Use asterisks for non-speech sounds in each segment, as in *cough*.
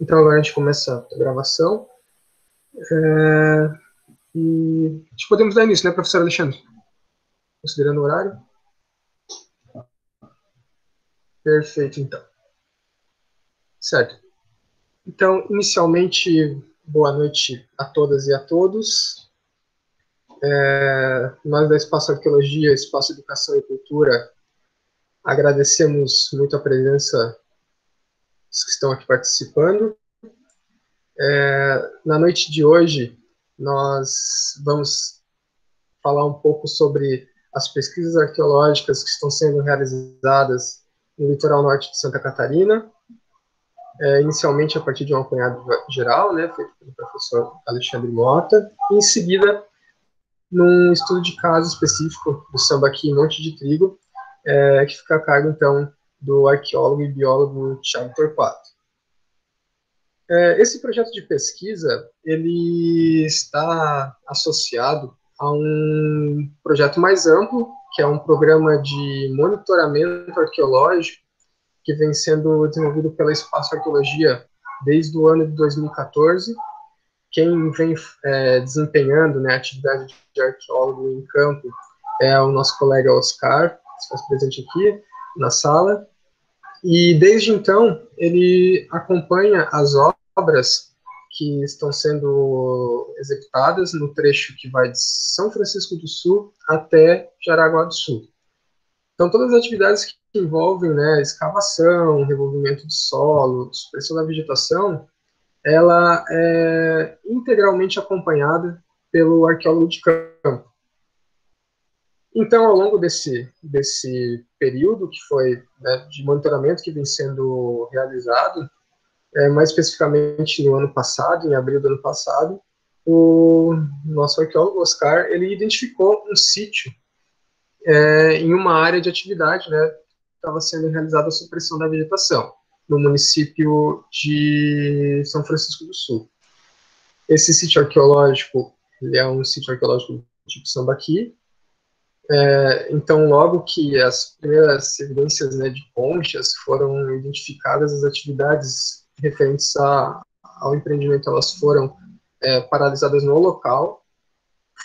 Então agora a gente começa a gravação. É, e acho que podemos dar início, né, professor Alexandre? Considerando o horário. Perfeito, então. Certo. Então, inicialmente, boa noite a todas e a todos. É, nós da Espaço Arqueologia, Espaço Educação e Cultura, agradecemos muito a presença que estão aqui participando. É, na noite de hoje, nós vamos falar um pouco sobre as pesquisas arqueológicas que estão sendo realizadas no litoral norte de Santa Catarina, é, inicialmente a partir de um apanhado geral, né, feito pelo professor Alexandre Mota, e em seguida num estudo de caso específico do sambaqui Monte de Trigo, é, que fica a cargo, então, do arqueólogo e biólogo Tiago Torquato. É, esse projeto de pesquisa ele está associado a um projeto mais amplo, que é um programa de monitoramento arqueológico que vem sendo desenvolvido pela Espaço Arqueologia desde o ano de 2014. Quem vem é, desempenhando né, a atividade de arqueólogo em campo é o nosso colega Oscar, que está presente aqui na sala, e desde então, ele acompanha as obras que estão sendo executadas no trecho que vai de São Francisco do Sul até Jaraguá do Sul. Então, todas as atividades que envolvem né, escavação, revolvimento de solo, supressão da vegetação, ela é integralmente acompanhada pelo arqueólogo de campo. Então, ao longo desse, desse período que foi né, de monitoramento que vem sendo realizado, é, mais especificamente no ano passado, em abril do ano passado, o nosso arqueólogo Oscar ele identificou um sítio é, em uma área de atividade, né, estava sendo realizada a supressão da vegetação no município de São Francisco do Sul. Esse sítio arqueológico ele é um sítio arqueológico tipo Sambaqui, é, então, logo que as primeiras evidências né, de conchas foram identificadas, as atividades referentes a, ao empreendimento elas foram é, paralisadas no local.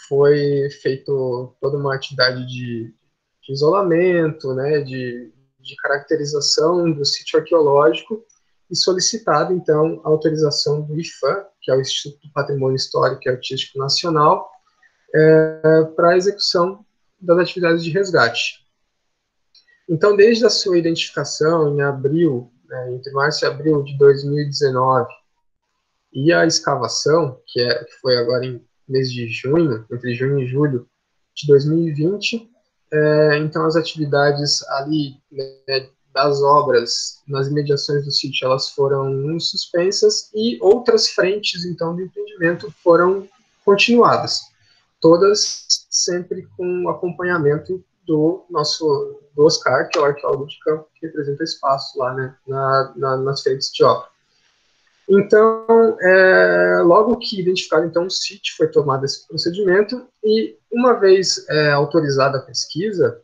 Foi feito toda uma atividade de, de isolamento, né, de, de caracterização do sítio arqueológico e solicitado, então, a autorização do IFAM, que é o Instituto do Patrimônio Histórico e Artístico Nacional, é, para a execução das atividades de resgate. Então, desde a sua identificação em abril, né, entre março e abril de 2019, e a escavação, que, é, que foi agora em mês de junho, entre junho e julho de 2020, é, então as atividades ali né, das obras nas imediações do sítio elas foram suspensas e outras frentes então do empreendimento foram continuadas todas sempre com acompanhamento do nosso do Oscar, que é o arqueólogo de campo que representa espaço lá né, na, na, nas frentes de obra. Então, é, logo que identificado então o sítio, foi tomado esse procedimento e uma vez é, autorizada a pesquisa,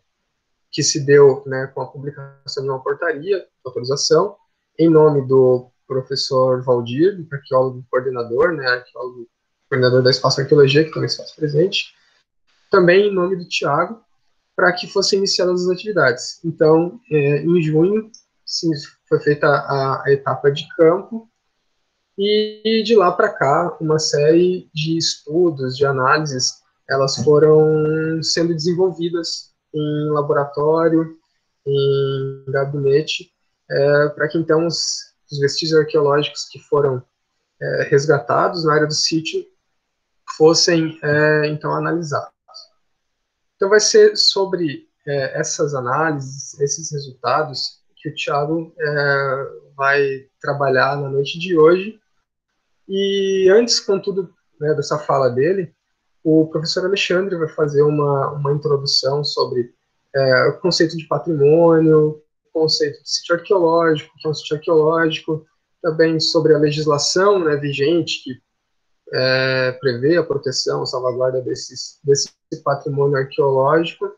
que se deu né, com a publicação de uma portaria autorização, em nome do professor Valdir, arqueólogo coordenador, né, arqueólogo coordenador da Espaço Arqueologia, que também se faz presente, também em nome do Tiago, para que fossem iniciadas as atividades. Então, é, em junho, sim, foi feita a, a, etapa de campo, e de lá para cá, uma série de estudos, de análises, elas foram sendo desenvolvidas em laboratório, em gabinete, é, para que então os, os vestígios arqueológicos que foram é, resgatados na área do sítio fossem é, então analisados. Então vai ser sobre é, essas análises, esses resultados que o Tiago é, vai trabalhar na noite de hoje. E antes, contudo, né, dessa fala dele, o professor Alexandre vai fazer uma, uma introdução sobre é, o conceito de patrimônio, o conceito de sítio arqueológico, que é um sítio arqueológico, também sobre a legislação né, vigente, que é, prevê a proteção, a salvaguarda desses, desse patrimônio arqueológico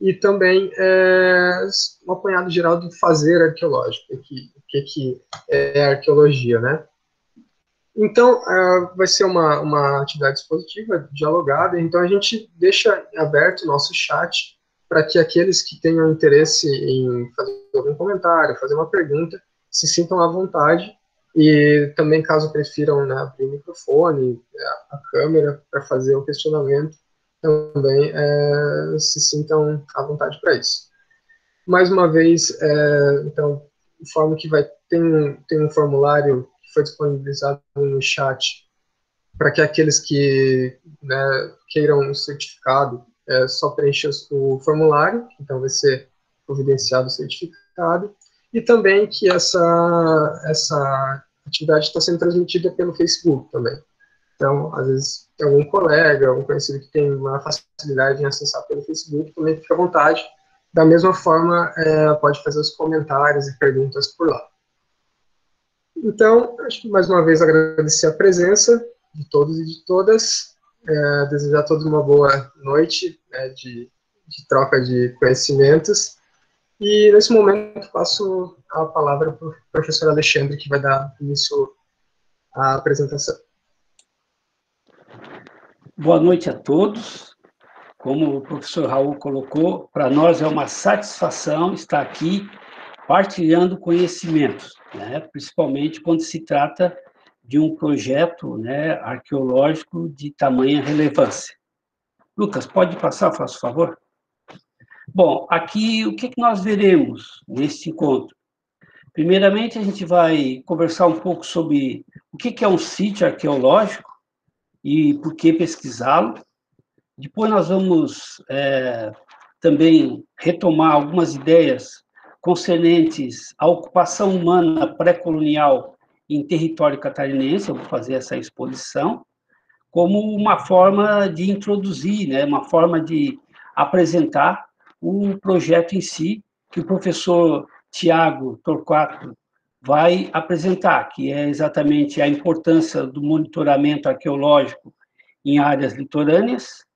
e também é, um apanhado geral do fazer arqueológico, o que, que, que é arqueologia, né? Então, uh, vai ser uma, uma atividade expositiva, dialogada, então a gente deixa aberto o nosso chat para que aqueles que tenham interesse em fazer algum comentário, fazer uma pergunta, se sintam à vontade e também, caso prefiram né, abrir o microfone, a, a câmera para fazer o questionamento, também é, se sintam à vontade para isso. Mais uma vez, é, então, informo que vai tem tem um formulário que foi disponibilizado no chat para que aqueles que né, queiram o um certificado é, só preencham o formulário, então vai ser providenciado o certificado, e também que essa, essa atividade está sendo transmitida pelo Facebook também. Então, às vezes, tem algum colega, algum conhecido que tem uma facilidade em acessar pelo Facebook, também fica à vontade. Da mesma forma, é, pode fazer os comentários e perguntas por lá. Então, acho que mais uma vez agradecer a presença de todos e de todas, é, desejar a todos uma boa noite né, de, de troca de conhecimentos. E nesse momento passo a palavra para o professor Alexandre, que vai dar início à apresentação. Boa noite a todos. Como o professor Raul colocou, para nós é uma satisfação estar aqui partilhando conhecimentos, né? principalmente quando se trata de um projeto né, arqueológico de tamanha relevância. Lucas, pode passar, faça favor? Bom, aqui o que, que nós veremos nesse encontro? Primeiramente, a gente vai conversar um pouco sobre o que, que é um sítio arqueológico, e por que pesquisá-lo. Depois nós vamos é, também retomar algumas ideias concernentes à ocupação humana pré-colonial em território catarinense, eu vou fazer essa exposição, como uma forma de introduzir, né, uma forma de apresentar o projeto em si, que o professor Tiago Torquato vai apresentar, que é exatamente a importância do monitoramento arqueológico em áreas litorâneas,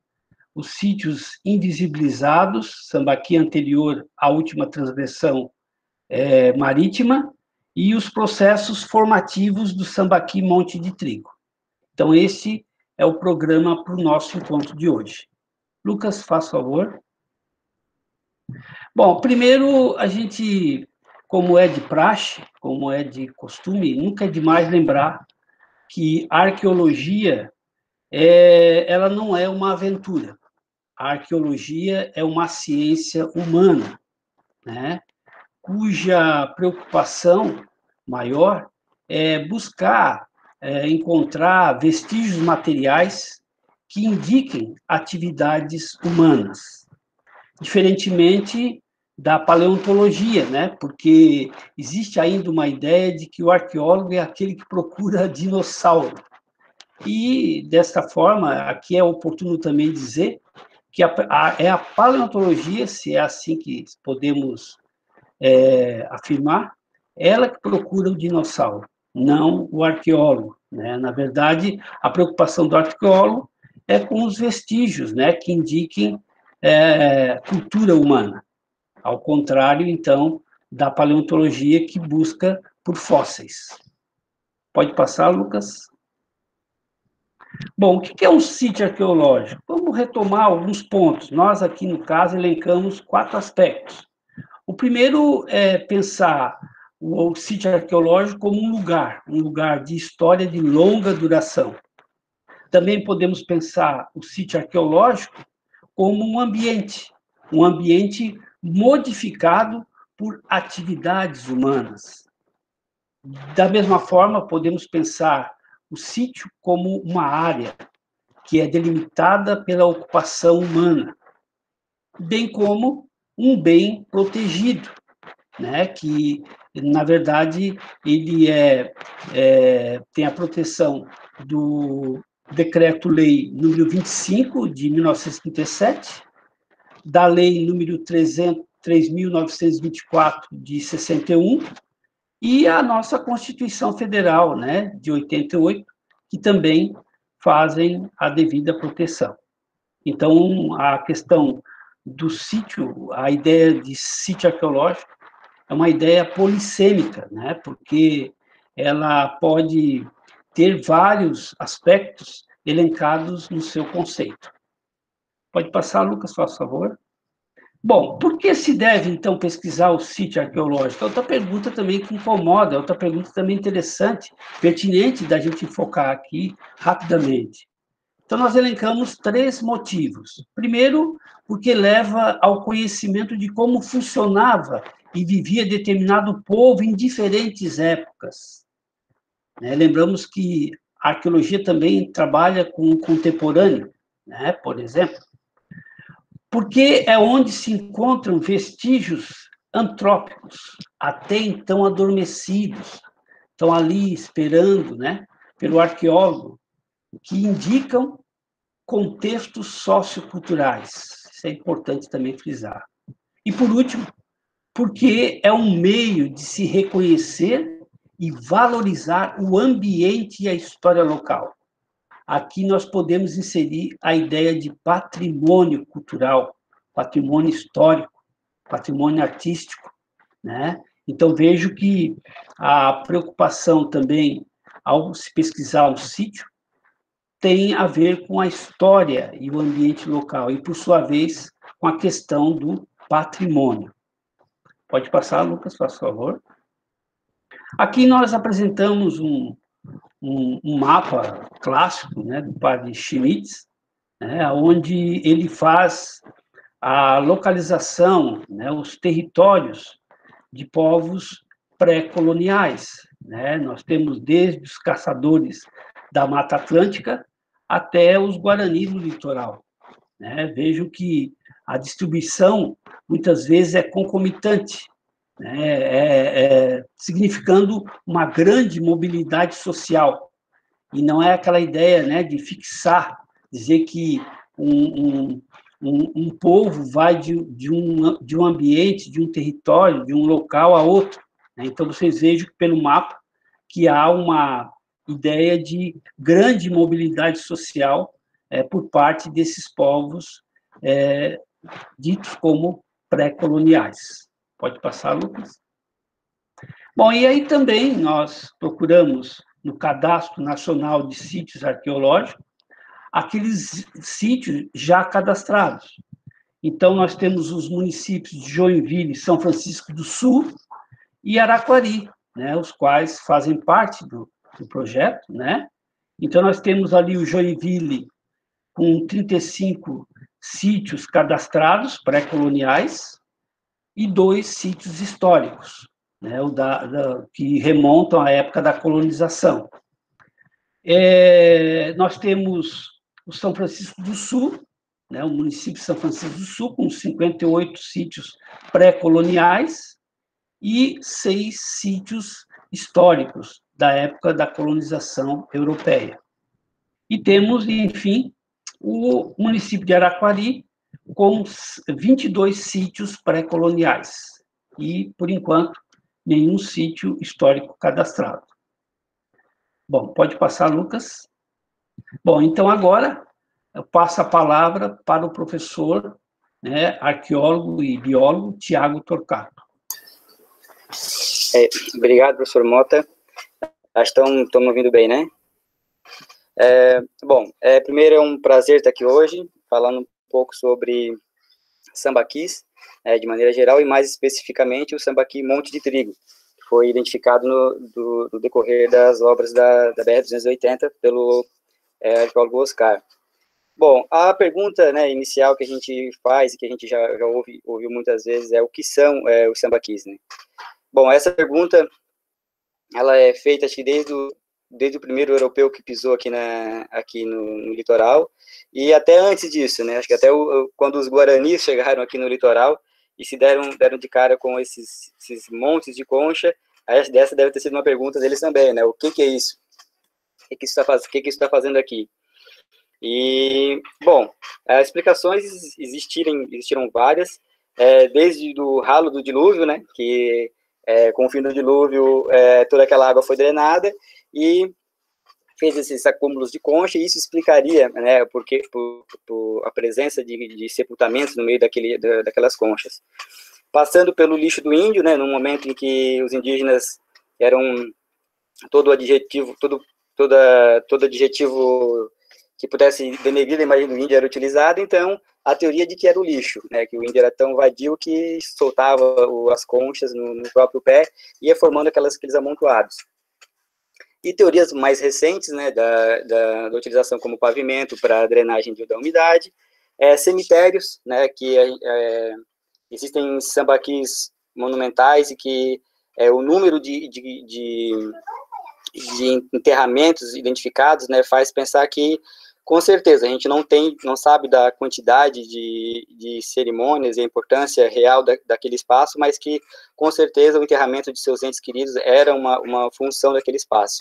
os sítios invisibilizados, sambaqui anterior à última transgressão é, marítima, e os processos formativos do sambaqui Monte de Trigo. Então, esse é o programa para o nosso encontro de hoje. Lucas, faz favor. Bom, primeiro a gente como é de praxe, como é de costume, nunca é demais lembrar que a arqueologia é, ela não é uma aventura. A arqueologia é uma ciência humana, né? cuja preocupação maior é buscar é, encontrar vestígios materiais que indiquem atividades humanas. Diferentemente da paleontologia, né? Porque existe ainda uma ideia de que o arqueólogo é aquele que procura *laughs* dinossauro. E desta forma, aqui é oportuno também dizer que a, a, é a paleontologia, se é assim que podemos é, afirmar, ela que procura o dinossauro, não o arqueólogo. Né? Na verdade, a preocupação do arqueólogo é com os vestígios, né, que indiquem é, cultura humana. Ao contrário, então, da paleontologia que busca por fósseis. Pode passar, Lucas? Bom, o que é um sítio arqueológico? Vamos retomar alguns pontos. Nós, aqui no caso, elencamos quatro aspectos. O primeiro é pensar o sítio arqueológico como um lugar, um lugar de história de longa duração. Também podemos pensar o sítio arqueológico como um ambiente, um ambiente modificado por atividades humanas. Da mesma forma, podemos pensar o sítio como uma área que é delimitada pela ocupação humana, bem como um bem protegido, né, que na verdade ele é, é tem a proteção do decreto-lei número 25 de 1937 da Lei número 3.924 de 61 e a nossa Constituição Federal, né, de 88, que também fazem a devida proteção. Então, a questão do sítio, a ideia de sítio arqueológico é uma ideia polissêmica, né, porque ela pode ter vários aspectos elencados no seu conceito. Pode passar, Lucas, por favor. Bom, por que se deve, então, pesquisar o sítio arqueológico? É outra pergunta também que incomoda, é outra pergunta também interessante, pertinente da gente focar aqui rapidamente. Então, nós elencamos três motivos. Primeiro, porque leva ao conhecimento de como funcionava e vivia determinado povo em diferentes épocas. Né? Lembramos que a arqueologia também trabalha com o contemporâneo, né? por exemplo porque é onde se encontram vestígios antrópicos, até então adormecidos, estão ali esperando, né, pelo arqueólogo, que indicam contextos socioculturais. Isso é importante também frisar. E por último, porque é um meio de se reconhecer e valorizar o ambiente e a história local. Aqui nós podemos inserir a ideia de patrimônio cultural, patrimônio histórico, patrimônio artístico, né? Então vejo que a preocupação também ao se pesquisar o sítio tem a ver com a história e o ambiente local e por sua vez com a questão do patrimônio. Pode passar, Lucas, por favor. Aqui nós apresentamos um, um, um mapa clássico né, do padre Schmitz, né, onde ele faz a localização, né, os territórios de povos pré-coloniais. Né? Nós temos desde os caçadores da Mata Atlântica até os Guarani do litoral. Né? Vejo que a distribuição muitas vezes é concomitante é, é, significando uma grande mobilidade social. E não é aquela ideia né, de fixar, dizer que um, um, um, um povo vai de, de, um, de um ambiente, de um território, de um local a outro. Né? Então, vocês vejam pelo mapa que há uma ideia de grande mobilidade social é, por parte desses povos é, ditos como pré-coloniais. Pode passar, Lucas. Bom, e aí também nós procuramos no Cadastro Nacional de Sítios Arqueológicos aqueles sítios já cadastrados. Então, nós temos os municípios de Joinville, São Francisco do Sul e Araquari, né, os quais fazem parte do, do projeto. Né? Então, nós temos ali o Joinville com 35 sítios cadastrados pré-coloniais, e dois sítios históricos, né, o da, da, que remontam à época da colonização. É, nós temos o São Francisco do Sul, né, o município de São Francisco do Sul, com 58 sítios pré-coloniais e seis sítios históricos da época da colonização europeia. E temos, enfim, o município de Araquari, com 22 sítios pré-coloniais e, por enquanto, nenhum sítio histórico cadastrado. Bom, pode passar, Lucas. Bom, então agora eu passo a palavra para o professor, né, arqueólogo e biólogo Tiago Torcato. É, obrigado, professor Mota. Acho que estão me ouvindo bem, né? É, bom, é, primeiro é um prazer estar aqui hoje, falando pouco sobre sambaquis, é, de maneira geral, e mais especificamente o sambaqui Monte de Trigo, que foi identificado no, do, do decorrer das obras da, da BR-280 pelo é, arqueólogo Oscar. Bom, a pergunta né, inicial que a gente faz e que a gente já, já ouve, ouviu muitas vezes é o que são é, os sambaquis, né? Bom, essa pergunta, ela é feita, acho que desde o, desde o primeiro europeu que pisou aqui, na, aqui no, no litoral, e até antes disso, né? Acho que até o, quando os guaranis chegaram aqui no litoral e se deram, deram de cara com esses, esses montes de concha, aí dessa deve ter sido uma pergunta deles também, né? O que, que é isso? O que, que isso está faz, tá fazendo aqui? E, bom, as explicações existirem, existiram várias, é, desde do ralo do dilúvio, né? Que é, com o fim do dilúvio, é, toda aquela água foi drenada, e fez esses acúmulos de concha, e isso explicaria, né, porque por, por a presença de, de, sepultamentos no meio daquele, daquelas conchas. Passando pelo lixo do índio, né, no momento em que os indígenas eram todo adjetivo, todo toda, todo adjetivo que pudesse denegrir a imagem do índio era utilizado, então a teoria de que era o lixo, né, que o índio era tão vadio que soltava o, as conchas no, no, próprio pé e ia formando aquelas, aqueles amontoados. E teorias mais recentes, né, da, da, da utilização como pavimento para drenagem da umidade, é, cemitérios, né, que é, é, existem sambaquis monumentais e que é, o número de, de, de, de enterramentos identificados, né, faz pensar que com certeza, a gente não tem, não sabe da quantidade de, de cerimônias e a importância real da, daquele espaço, mas que, com certeza, o enterramento de seus entes queridos era uma, uma função daquele espaço.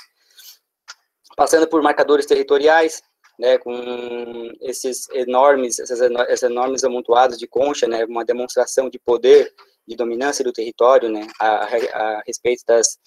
Passando por marcadores territoriais, né, com esses enormes, essas, enormes amontoados de concha, né, uma demonstração de poder, de dominância do território, né, a, a, a respeito das,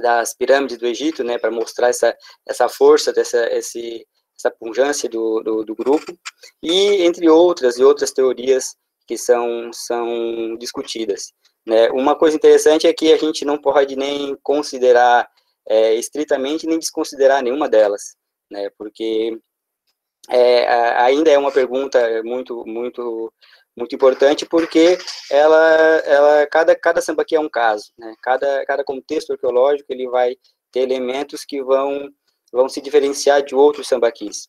das pirâmides do Egito, né, para mostrar essa, essa força, dessa, esse, essa pungência do, do, do, grupo, e entre outras e outras teorias que são, são discutidas. Né? Uma coisa interessante é que a gente não pode nem considerar é, estritamente, nem desconsiderar nenhuma delas, né? porque é, ainda é uma pergunta muito, muito, muito importante, porque ela, ela, cada, cada samba aqui é um caso, né? cada, cada contexto arqueológico ele vai ter elementos que vão vão se diferenciar de outros sambaquis.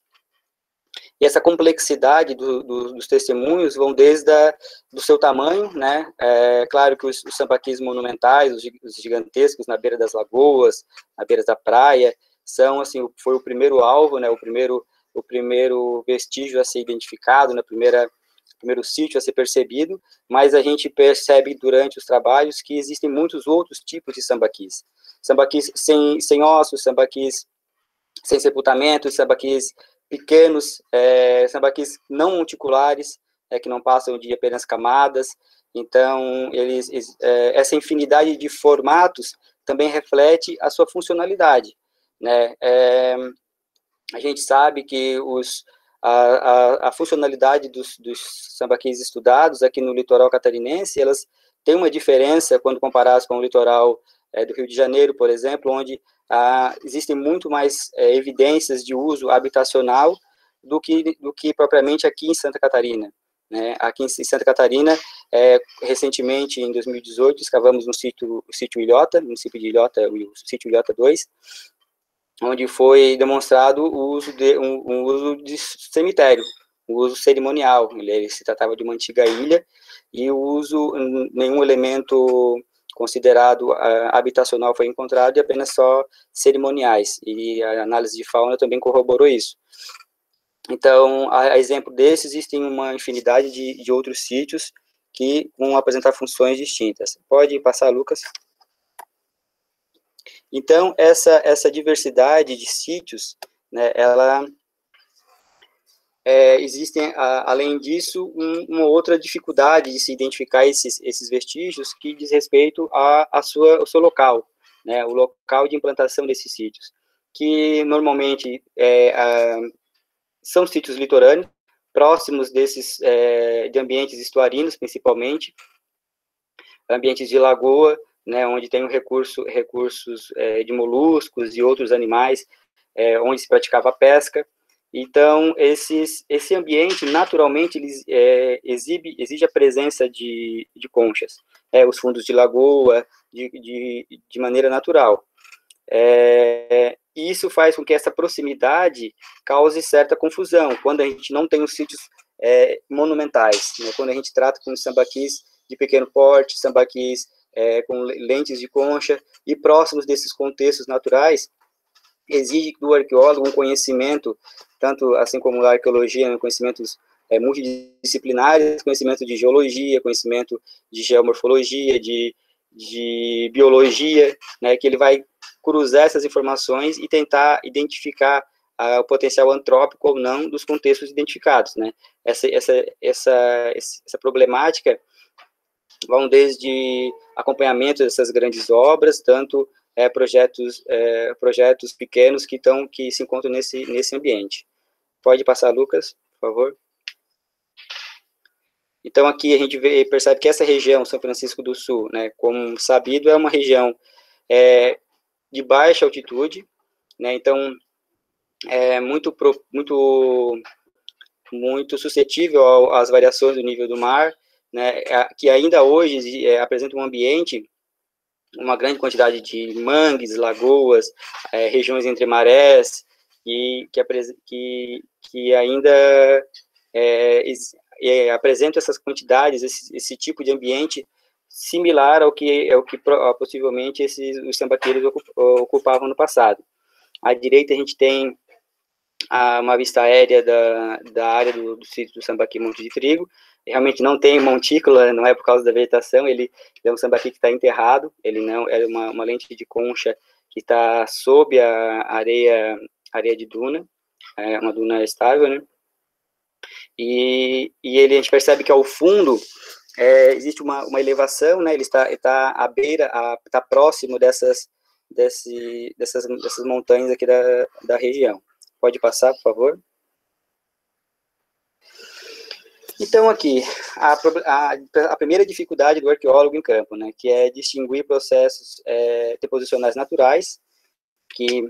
E essa complexidade do, do, dos testemunhos vão desde a, do seu tamanho, né? É, claro que os, os sambaquis monumentais, os, os, gigantescos na beira das lagoas, na beira da praia, são assim, foi o primeiro alvo, né? O primeiro, o primeiro vestígio a ser identificado, na né? primeira primeiro sítio a ser percebido, mas a gente percebe durante os trabalhos que existem muitos outros tipos de sambaquis. Sambaquis sem, sem ossos, sambaquis sem sepultamento, sambaquis pequenos, é, sambaquis não monticulares, é, que não passam de apenas camadas. Então, eles, é, essa infinidade de formatos também reflete a sua funcionalidade. Né? É, a gente sabe que os, a, a, a funcionalidade dos, dos sambaquis estudados aqui no litoral catarinense, elas têm uma diferença quando comparadas com o litoral é, do Rio de Janeiro, por exemplo, onde ah, existem muito mais é, evidências de uso habitacional do que, do que propriamente aqui em Santa Catarina. Né? Aqui em Santa Catarina, é, recentemente, em 2018, escavamos no sítio, o sítio Ilhota, município de Ilhota, o sítio Ilhota 2, onde foi demonstrado o uso de, um, um uso de cemitério, o uso cerimonial. Ele, ele, se tratava de uma antiga ilha e o uso, nenhum elemento considerado uh, habitacional foi encontrado e apenas só cerimoniais, e a análise de fauna também corroborou isso. Então, a, a exemplo desse, existem uma infinidade de, de outros sítios que vão apresentar funções distintas. Pode passar, Lucas? Então, essa, essa diversidade de sítios, né, ela é, existem, a, além disso, um, uma outra dificuldade de se identificar esses, esses vestígios que diz respeito a, a sua, ao seu local, né, o local de implantação desses sítios, que normalmente é, a, são sítios litorâneos, próximos desses, é, de ambientes estuarinos, principalmente, ambientes de lagoa, né, onde tem um recurso, recursos é, de moluscos e outros animais, é, onde se praticava pesca, então, esses, esse ambiente, naturalmente, ele, é, exibe, exige a presença de, de conchas, é, os fundos de lagoa, de, de, de maneira natural. É, isso faz com que essa proximidade cause certa confusão, quando a gente não tem os sítios é, monumentais, né, quando a gente trata com sambaquis de pequeno porte, sambaquis é, com lentes de concha, e próximos desses contextos naturais, exige do arqueólogo um conhecimento, tanto assim como a arqueologia, né, conhecimentos é, multidisciplinares, conhecimento de geologia, conhecimento de geomorfologia, de, de biologia, né, que ele vai cruzar essas informações e tentar identificar o potencial antrópico ou não dos contextos identificados, né? Essa, essa, essa, essa problemática vão desde acompanhamento dessas grandes obras, tanto é, projetos, é, projetos pequenos que, estão, que se encontram nesse, nesse ambiente. Pode passar, Lucas, por favor. Então, aqui a gente vê, percebe que essa região, São Francisco do Sul, né, como sabido, é uma região é, de baixa altitude, né? Então, é muito, muito, muito suscetível às variações do nível do mar, né? Que ainda hoje é, apresenta um ambiente uma grande quantidade de mangues, lagoas, é, regiões entre marés, e que, que, que ainda é, é, apresentam essas quantidades, esse, esse tipo de ambiente similar ao que, ao que possivelmente esses, os sambaqueiros ocupavam no passado. À direita a gente tem a, uma vista aérea da, da área do, do sítio do Sambaqui Monte de Trigo, realmente não tem montícula, não é por causa da vegetação, ele, é um sambaqui que está enterrado, ele não é uma, uma lente de concha que está sob a areia, areia de duna, é uma duna estável, né? E, e ele, a gente percebe que ao fundo é, existe uma, uma elevação, né? Ele está, está à beira, está próximo dessas, desse, dessas, dessas montanhas aqui da, da região. Pode passar, por favor? Então, aqui, a, a, a, primeira dificuldade do arqueólogo em campo, né, que é distinguir processos é, deposicionais naturais, que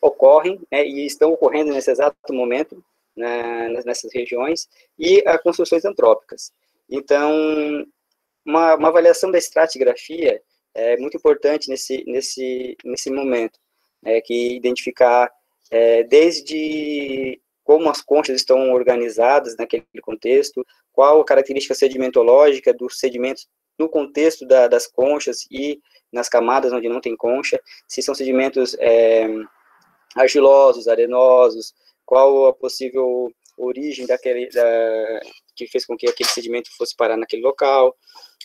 ocorrem né, e estão ocorrendo nesse exato momento né, nessas regiões, e a construções antrópicas. Então, uma, uma avaliação da estratigrafia é muito importante nesse, nesse, nesse momento, é, que identificar é, desde como as conchas estão organizadas naquele contexto, qual a característica sedimentológica dos sedimentos no contexto da, das conchas e nas camadas onde não tem concha, se são sedimentos é, argilosos, arenosos, qual a possível origem daquele, da, que fez com que aquele sedimento fosse parar naquele local,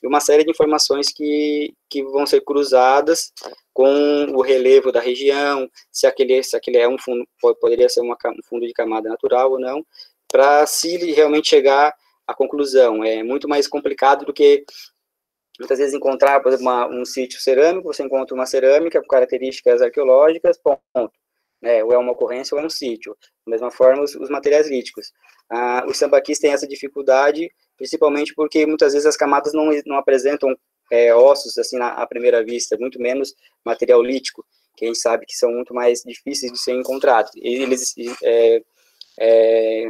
e uma série de informações que, que vão ser cruzadas com o relevo da região, se aquele, se aquele é um fundo, poderia ser uma, um fundo de camada natural ou não, para se realmente chegar à conclusão. É muito mais complicado do que muitas vezes encontrar, por exemplo, uma, um sítio cerâmico, você encontra uma cerâmica com características arqueológicas, ponto né, ou é uma ocorrência ou é um sítio. Da mesma forma, os, os materiais líticos. Ah, os sambaquis têm essa dificuldade, principalmente porque muitas vezes as camadas não, não apresentam é, ossos, assim, na, à primeira vista, muito menos material lítico, que a gente sabe que são muito mais difíceis de ser encontrados. Eles, é, é,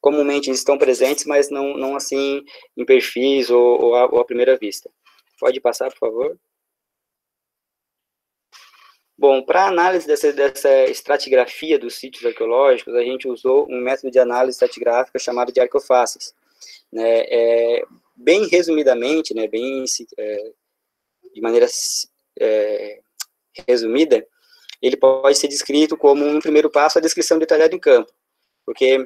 comumente estão presentes, mas não, não assim em perfis ou, ou, ou à primeira vista. Pode passar, por favor? Bom, para análise dessa, dessa estratigrafia dos sítios arqueológicos, a gente usou um método de análise estratigráfica chamado de arqueofaces. Né, é, bem resumidamente, né, bem, é, de maneira é, resumida, ele pode ser descrito como um primeiro passo a descrição detalhada em campo, porque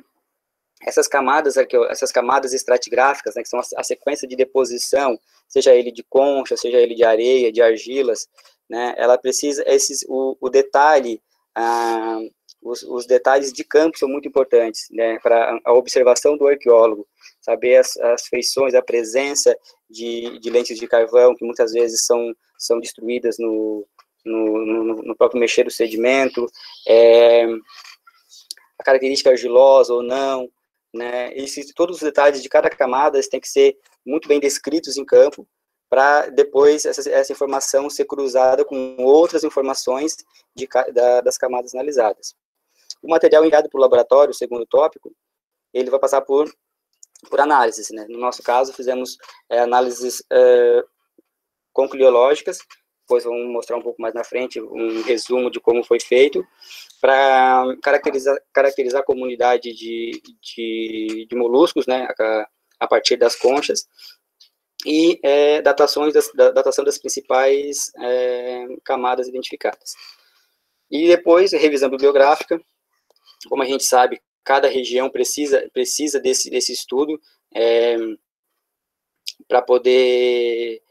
essas camadas essas camadas estratigráficas, né, que são a, sequência de deposição, seja ele de concha, seja ele de areia, de argilas, né, ela precisa, esses, o, o detalhe, ah, os, os, detalhes de campo são muito importantes, né, para a observação do arqueólogo, saber as, as feições, a presença de, de, lentes de carvão, que muitas vezes são, são destruídas no, no, no, no próprio mexer do sedimento, é, a característica argilosa ou não, né, esses, todos os detalhes de cada camada têm que ser muito bem descritos em campo, para depois essa, essa, informação ser cruzada com outras informações de, da, das camadas analisadas. O material enviado para o laboratório, segundo tópico, ele vai passar por, por análises. Né? No nosso caso, fizemos é, análises é, concliológicas, depois vamos mostrar um pouco mais na frente um resumo de como foi feito, para caracterizar, caracterizar a comunidade de, de, de moluscos, né, a, a partir das conchas, e é, datações das, da, datação das principais é, camadas identificadas. E depois, revisão bibliográfica, como a gente sabe, cada região precisa, precisa desse, desse estudo é, para poder,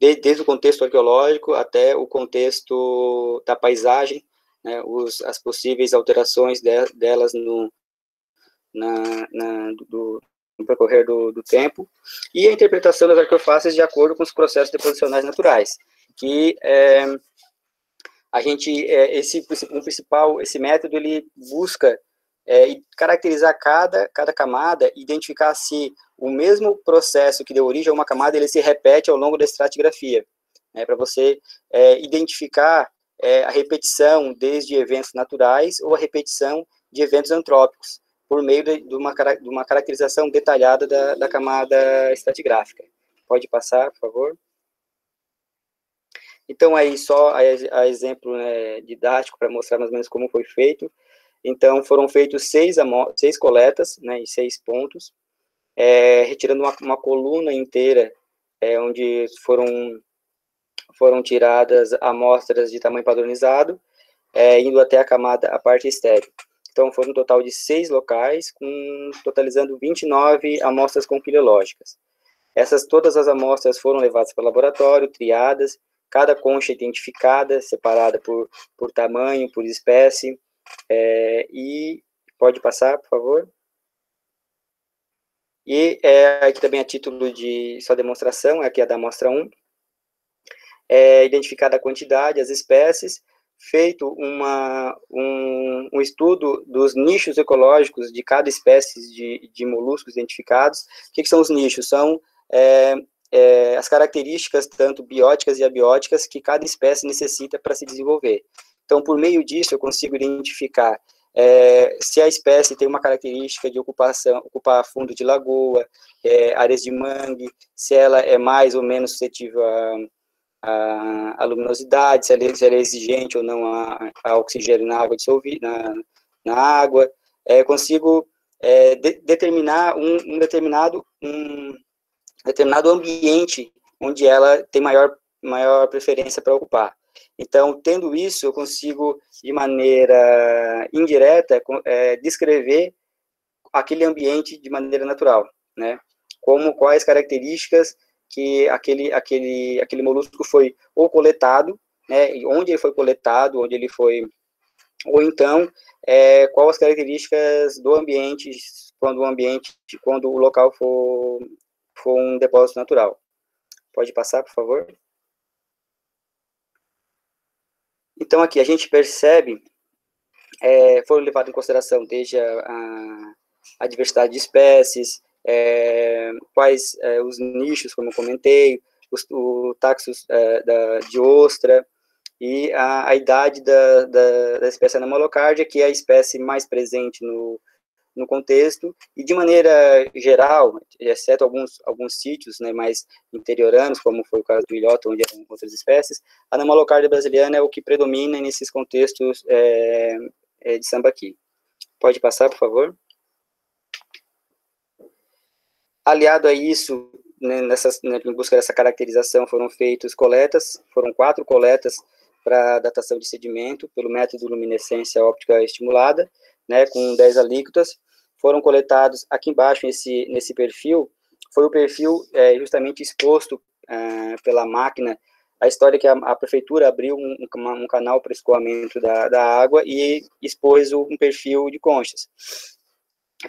de, desde o contexto arqueológico até o contexto da paisagem, né, os, as possíveis alterações de, delas no, na, na, do, no percorrer do, do tempo, e a interpretação das arqueofaces de acordo com os processos deposicionais naturais, que é, a gente, é, esse um principal, esse método, ele busca é, caracterizar cada, cada camada, identificar se o mesmo processo que deu origem a uma camada, ele se repete ao longo da estratigrafia, né, para você é, identificar é, a repetição desde eventos naturais ou a repetição de eventos antrópicos, por meio de, uma, de uma, caracterização detalhada da, da camada estratigráfica. Pode passar, por favor. Então, aí, só a, a exemplo né, didático para mostrar mais ou menos como foi feito. Então, foram feitos seis, seis coletas, né, em seis pontos, é, retirando uma, uma, coluna inteira, é, onde foram, foram tiradas amostras de tamanho padronizado, é, indo até a camada, a parte estéreo. Então, foram um total de seis locais, com, totalizando 29 amostras compilológicas. Essas, todas as amostras foram levadas para o laboratório, triadas, cada concha identificada, separada por, por tamanho, por espécie, é, e pode passar, por favor. E é, aqui também a título de só demonstração, aqui é da amostra 1, é identificada a quantidade, as espécies, feito uma, um, um, estudo dos nichos ecológicos de cada espécie de, de moluscos identificados. O que, que são os nichos? São é, é, as características, tanto bióticas e abióticas, que cada espécie necessita para se desenvolver. Então, por meio disso, eu consigo identificar é, se a espécie tem uma característica de ocupação, ocupar fundo de lagoa, é, áreas de mangue, se ela é mais ou menos suscetível a, a, a luminosidade, se ela, se ela, é exigente ou não a, a oxigênio na água dissolvida, na, na água. É, consigo é, de, determinar um, um determinado um, determinado ambiente onde ela tem maior, maior preferência para ocupar. Então, tendo isso, eu consigo, de maneira indireta, é, descrever aquele ambiente de maneira natural, né? Como, quais características que aquele, aquele, aquele molusco foi ou coletado, né? Onde ele foi coletado, onde ele foi... Ou então, é, quais as características do ambiente, quando o ambiente, quando o local for for um depósito natural. Pode passar, por favor? Então, aqui a gente percebe, é, foram levados em consideração desde a, a, a diversidade de espécies, é, quais é, os nichos, como eu comentei, os, o taxus é, da, de ostra, e a, a idade da, da, da espécie anomalocardia, que é a espécie mais presente no, no contexto e de maneira geral, exceto alguns alguns sítios, né, mais interioranos, como foi o caso do ilhota, onde eram outras espécies, a namalocardia brasiliana é o que predomina nesses contextos é, é de sambaqui. Pode passar, por favor? Aliado a isso, né, nessas, né, em busca dessa caracterização, foram feitas coletas, foram quatro coletas para datação de sedimento pelo método luminescência óptica estimulada, né, com 10 alíquotas, foram coletados aqui embaixo nesse, nesse perfil, foi o perfil é, justamente exposto é, pela máquina, a história que a, a prefeitura abriu um, um, um canal para escoamento da, da água e expôs um perfil de conchas.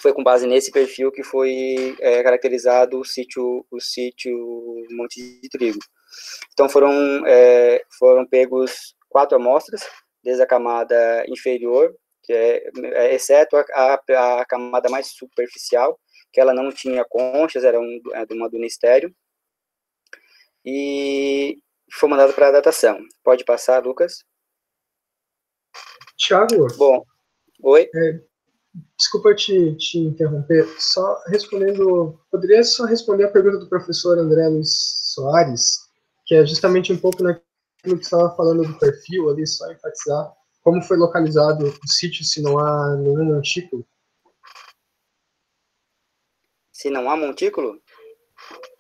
Foi com base nesse perfil que foi é, caracterizado o sítio, o sítio Monte de Trigo. Então foram, é, foram pegos quatro amostras, desde a camada inferior que é, é, exceto a, a, a, camada mais superficial, que ela não tinha conchas, era um, é, de uma duna estéreo, e foi mandado para a datação. Pode passar, Lucas? Tiago? Bom, oi? É, desculpa te, te interromper, só respondendo, poderia só responder a pergunta do professor André Luiz Soares, que é justamente um pouco naquilo que estava falando do perfil ali, só enfatizar como foi localizado o sítio se não há nenhum montículo? Se não há montículo?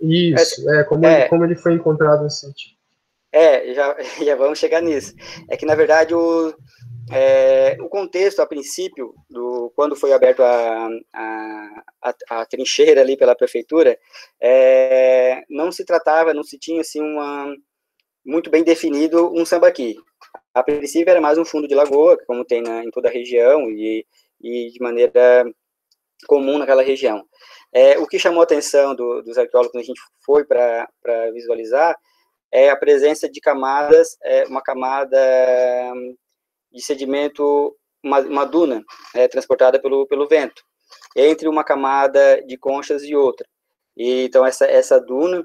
Isso, é, é como, é, ele, como ele foi encontrado no sítio. É, já, *laughs* já vamos chegar nisso. É que, na verdade, o, é, o contexto, a princípio, do, quando foi aberto a, a, a, a trincheira ali pela prefeitura, é, não se tratava, não se tinha, assim, uma, muito bem definido um sambaqui. A princípio era mais um fundo de lagoa, como tem na, em toda a região e, e de maneira comum naquela região. É, o que chamou a atenção do, dos arqueólogos quando a gente foi para visualizar é a presença de camadas, é, uma camada de sedimento, uma, uma duna é, transportada pelo, pelo vento, entre uma camada de conchas e outra. E, então, essa, essa duna,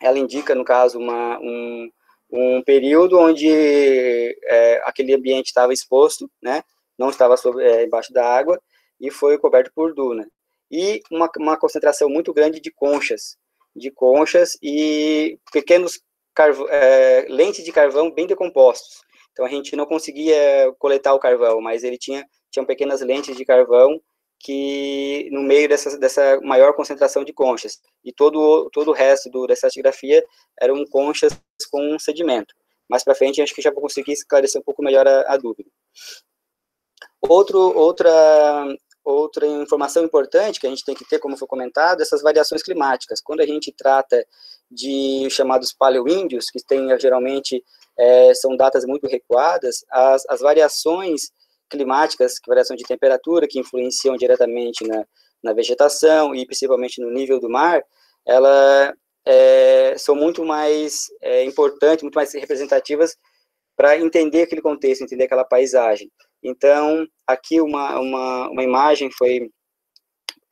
ela indica, no caso, uma, um, um período onde é, aquele ambiente estava exposto, né, não estava sobre, é, embaixo da água, e foi coberto por duna. E uma, uma concentração muito grande de conchas, de conchas e pequenos é, lentes de carvão bem decompostos. Então a gente não conseguia coletar o carvão, mas ele tinha tinham pequenas lentes de carvão que no meio dessa, dessa maior concentração de conchas e todo todo o resto do, dessa estratigrafia eram conchas com sedimento. Mais para frente acho que já vou conseguir esclarecer um pouco melhor a, a dúvida. Outro outra outra informação importante que a gente tem que ter, como foi comentado, essas variações climáticas. Quando a gente trata de chamados paleoíndios, que tem geralmente é, são datas muito recuadas, as, as variações climáticas, variação de temperatura, que influenciam diretamente na, na vegetação e principalmente no nível do mar, ela é, são muito mais é, importantes, muito mais representativas para entender aquele contexto, entender aquela paisagem. Então, aqui uma, uma, uma imagem foi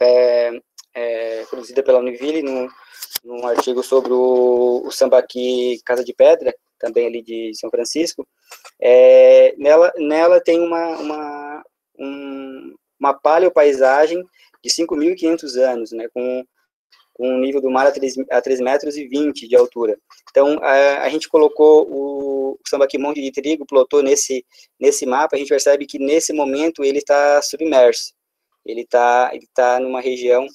é, é, produzida pela Univille num, num artigo sobre o, o sambaqui Casa de Pedra, também ali de São Francisco. É, nela, nela tem uma, uma, um, uma paleopaisagem de 5.500 anos, né, com, com um nível do mar a 3, a 3 metros e 20 de altura. Então, a, a gente colocou o, o sambaqui Monte de Trigo, plotou nesse, nesse mapa, a gente percebe que nesse momento ele está submerso. Ele está ele tá numa região,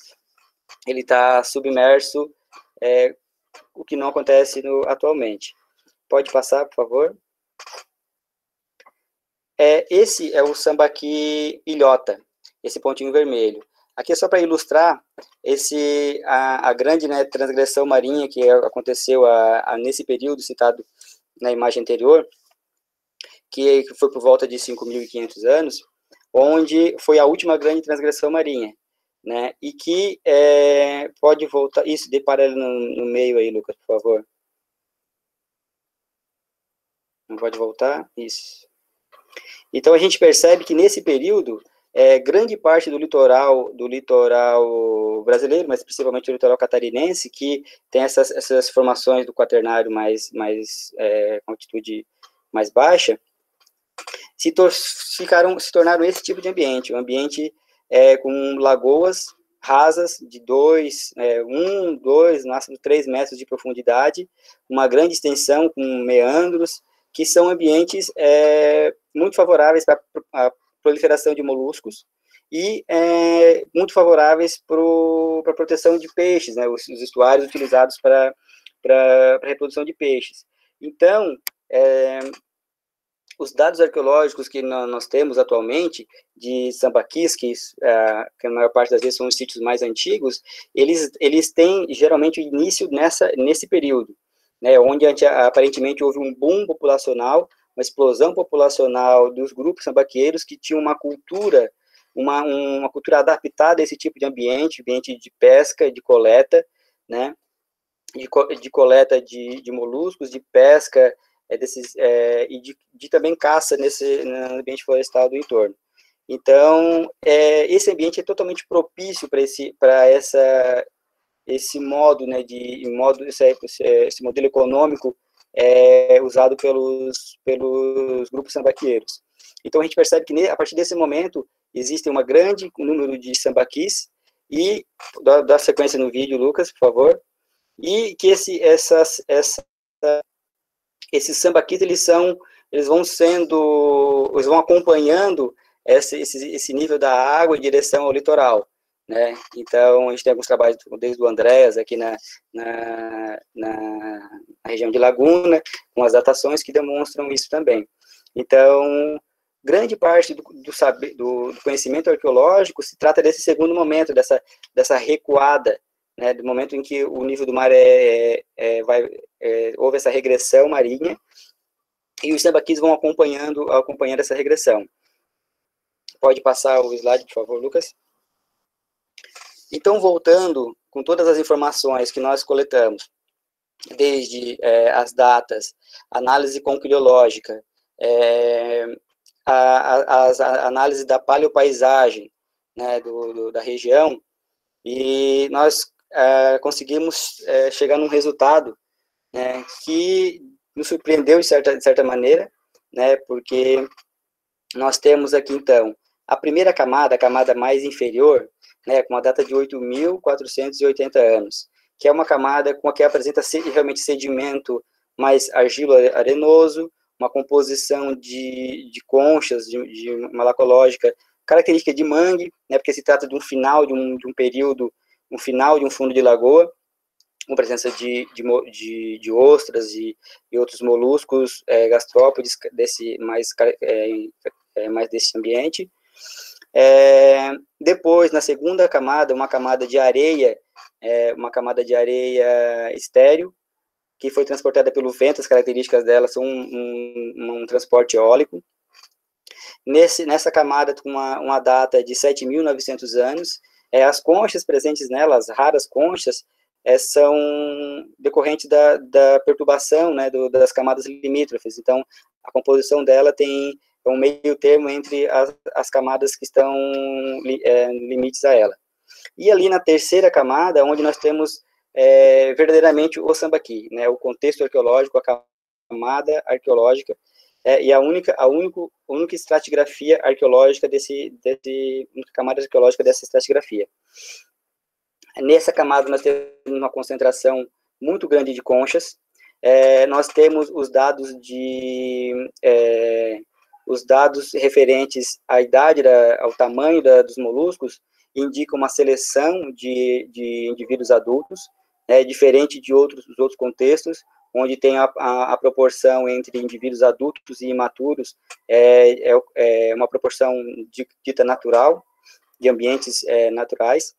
ele está submerso, é, o que não acontece no, atualmente. Pode passar, por favor. É, esse é o sambaqui ilhota, esse pontinho vermelho. Aqui é só para ilustrar esse a, a grande né, transgressão marinha que aconteceu a, a, nesse período citado na imagem anterior, que foi por volta de 5.500 anos, onde foi a última grande transgressão marinha, né? E que é, pode voltar. Isso, dê paralelo no, no meio aí, Lucas, por favor. Não pode voltar? Isso. Então a gente percebe que nesse período é, grande parte do litoral do litoral brasileiro, mas principalmente o litoral catarinense, que tem essas, essas formações do quaternário mais, mais é, com altitude mais baixa, se, tor ficaram, se tornaram esse tipo de ambiente, um ambiente é, com lagoas rasas de 2, 1, 2, no máximo 3 metros de profundidade, uma grande extensão com meandros, que são ambientes é, muito favoráveis para proliferação de moluscos e é, muito favoráveis para a proteção de peixes, né, os, os estuários utilizados para a reprodução de peixes. Então, é, os dados arqueológicos que nós temos atualmente de sambaquis, que, é, que, a maior parte das vezes são os sítios mais antigos, eles, eles têm geralmente início nessa, nesse período, né, onde aparentemente houve um boom populacional uma explosão populacional dos grupos sambaqueiros que tinham uma cultura, uma, uma cultura adaptada a esse tipo de ambiente, ambiente de pesca, de coleta, né, de, de coleta de, de moluscos, de pesca, é, desses, é, e de, de, também caça nesse no ambiente florestal do entorno. Então, é, esse ambiente é totalmente propício para esse, para essa, esse modo, né, de modo, esse, esse modelo econômico é, usado pelos, pelos grupos sambaqueiros. Então a gente percebe que a partir desse momento existe um grande número de sambaquis e dá, dá sequência no vídeo, Lucas, por favor, e que esse, essas, essa, esses sambaquis eles são, eles vão sendo, eles vão acompanhando esse, esse, esse nível da água em direção ao litoral né? Então, a gente tem alguns trabalhos desde o Andréas, aqui na, na, na, região de Laguna, com as datações que demonstram isso também. Então, grande parte do, do, saber, do, conhecimento arqueológico se trata desse segundo momento, dessa, dessa recuada, né, do momento em que o nível do mar é, é, é vai, é, houve essa regressão marinha, e os sambaquis vão acompanhando, acompanhando essa regressão. Pode passar o slide, por favor, Lucas? Então, voltando com todas as informações que nós coletamos, desde é, as datas, análise concliológica, é, a, a, a, análise da paleopaisagem né, do, do, da região, e nós é, conseguimos é, chegar num resultado né, que nos surpreendeu de certa, de certa maneira, né, porque nós temos aqui, então, a primeira camada, a camada mais inferior, né, com uma data de 8.480 anos, que é uma camada com a que apresenta realmente sedimento mais argilo-arenoso, uma composição de, de conchas, de, de malacológica, característica de mangue, né, porque se trata de um final de um, de um período, um final de um fundo de lagoa, com presença de, de, de, de ostras e, e outros moluscos é, gastrópodes desse mais, é, mais desse ambiente. É, depois, na segunda camada, uma camada de areia, é, uma camada de areia estéreo, que foi transportada pelo vento, as características dela são um, um, um transporte eólico. Nesse, nessa camada, com uma, uma data de 7.900 anos, é, as conchas presentes nela, as raras conchas, é, são decorrentes da, da perturbação né, do, das camadas limítrofes. Então, a composição dela tem um meio termo entre as, as camadas que estão é, limites a ela. E ali na terceira camada, onde nós temos é, verdadeiramente o sambaqui, né, o contexto arqueológico, a camada arqueológica, é, e a única, a único, única estratigrafia arqueológica desse, desse, única camada arqueológica dessa estratigrafia. Nessa camada nós temos uma concentração muito grande de conchas, é, nós temos os dados de é, os dados referentes à idade, da, ao tamanho da, dos moluscos, indicam uma seleção de, de indivíduos adultos, é diferente de outros, dos outros contextos, onde tem a, a, a, proporção entre indivíduos adultos e imaturos, é, é, é uma proporção dita natural, de ambientes é, naturais.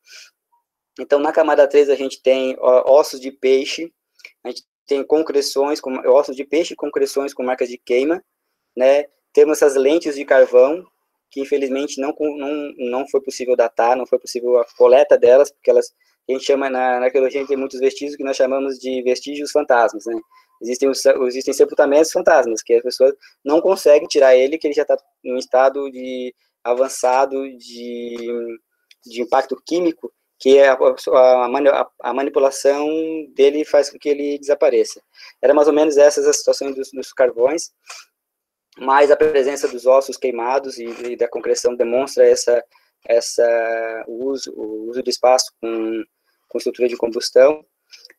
Então, na camada 3, a gente tem ossos de peixe, a gente tem concreções, com, ossos de peixe com concreções com marcas de queima, né? Temos essas lentes de carvão, que infelizmente não, não, não foi possível datar, não foi possível a coleta delas, porque elas a gente chama, na, na arqueologia, tem muitos vestígios que nós chamamos de vestígios fantasmas, né? Existem, os, existem sepultamentos fantasmas, que a pessoa não consegue tirar ele, que ele já está em um estado de avançado de, de impacto químico, que é a, a, a, manipulação dele faz com que ele desapareça. Era mais ou menos essas as situações dos, dos carvões, mas a presença dos ossos queimados e, e da concreção demonstra essa, essa o uso, o uso de espaço com com estrutura de combustão,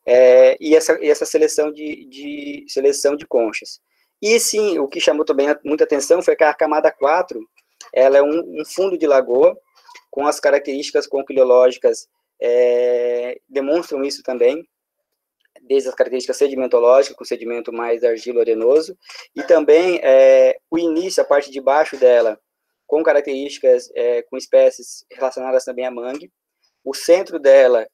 é, e, essa, e essa seleção de, de, seleção de conchas. E sim, o que chamou também muita atenção foi que a camada 4, ela é um, um fundo de lagoa, com as características conquilológicas é, demonstram isso também, desde as características sedimentológicas, com sedimento mais argilo-arenoso, e também é, o início, a parte de baixo dela, com características, é, com espécies relacionadas também a mangue, o centro dela